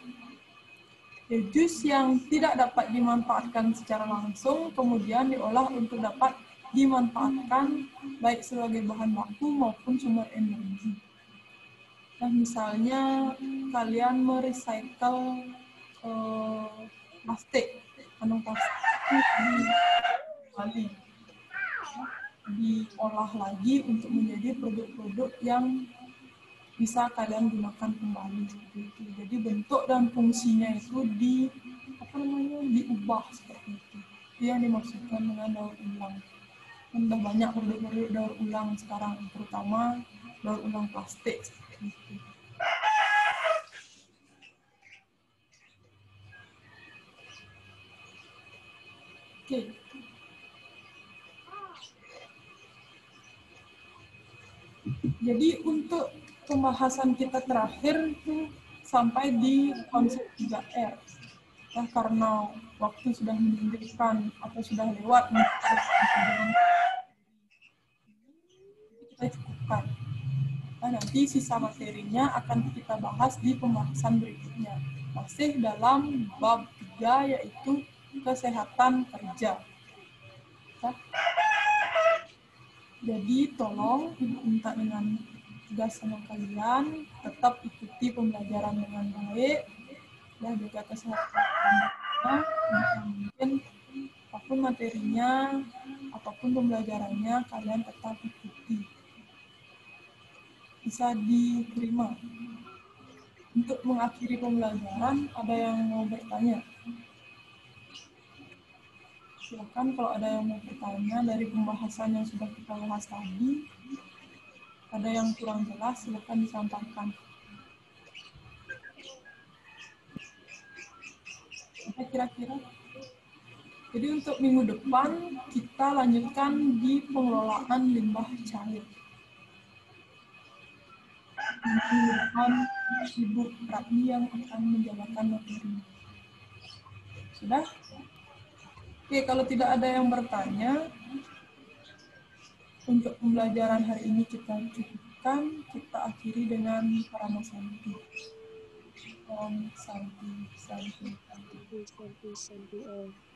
Jus yang tidak dapat dimanfaatkan secara langsung kemudian diolah untuk dapat dimanfaatkan baik sebagai bahan baku maupun sumber energi. Nah, misalnya kalian merecycle uh, plastik, kantong plastik di diolah lagi untuk menjadi produk-produk yang bisa kalian gunakan kembali seperti itu. Jadi bentuk dan fungsinya itu di apa namanya diubah seperti itu. Itu yang dimaksudkan dengan daur ulang. Dan udah banyak produk-produk daur ulang sekarang, terutama daur ulang plastik. Jadi untuk pembahasan kita terakhir itu sampai di konsep 3R. Ya, karena waktu sudah menunjukkan atau sudah lewat, kita cukupkan. Nah, nanti sisa materinya akan kita bahas di pembahasan berikutnya. Masih dalam bab 3 yaitu kesehatan kerja. Ya. Jadi tolong ibu minta dengan tugas sama kalian tetap ikuti pembelajaran dengan baik ya jaga kesehatan mungkin apa pun materinya apa pun pembelajarannya kalian tetap ikuti bisa diterima. Untuk mengakhiri pembelajaran, ada yang mau bertanya? Silakan kalau ada yang mau bertanya dari pembahasan yang sudah kita bahas tadi, ada yang kurang jelas, silakan disampaikan. Apa kira-kira? Jadi untuk minggu depan kita lanjutkan di pengelolaan limbah cair menggunakan Ibu Ratni yang akan menjalankan materi. Sudah? Oke, kalau tidak ada yang bertanya, untuk pembelajaran hari ini kita cukupkan, kita akhiri dengan Parama Santi. Om Santi, Santi, Santi. Santi, Santi, Om.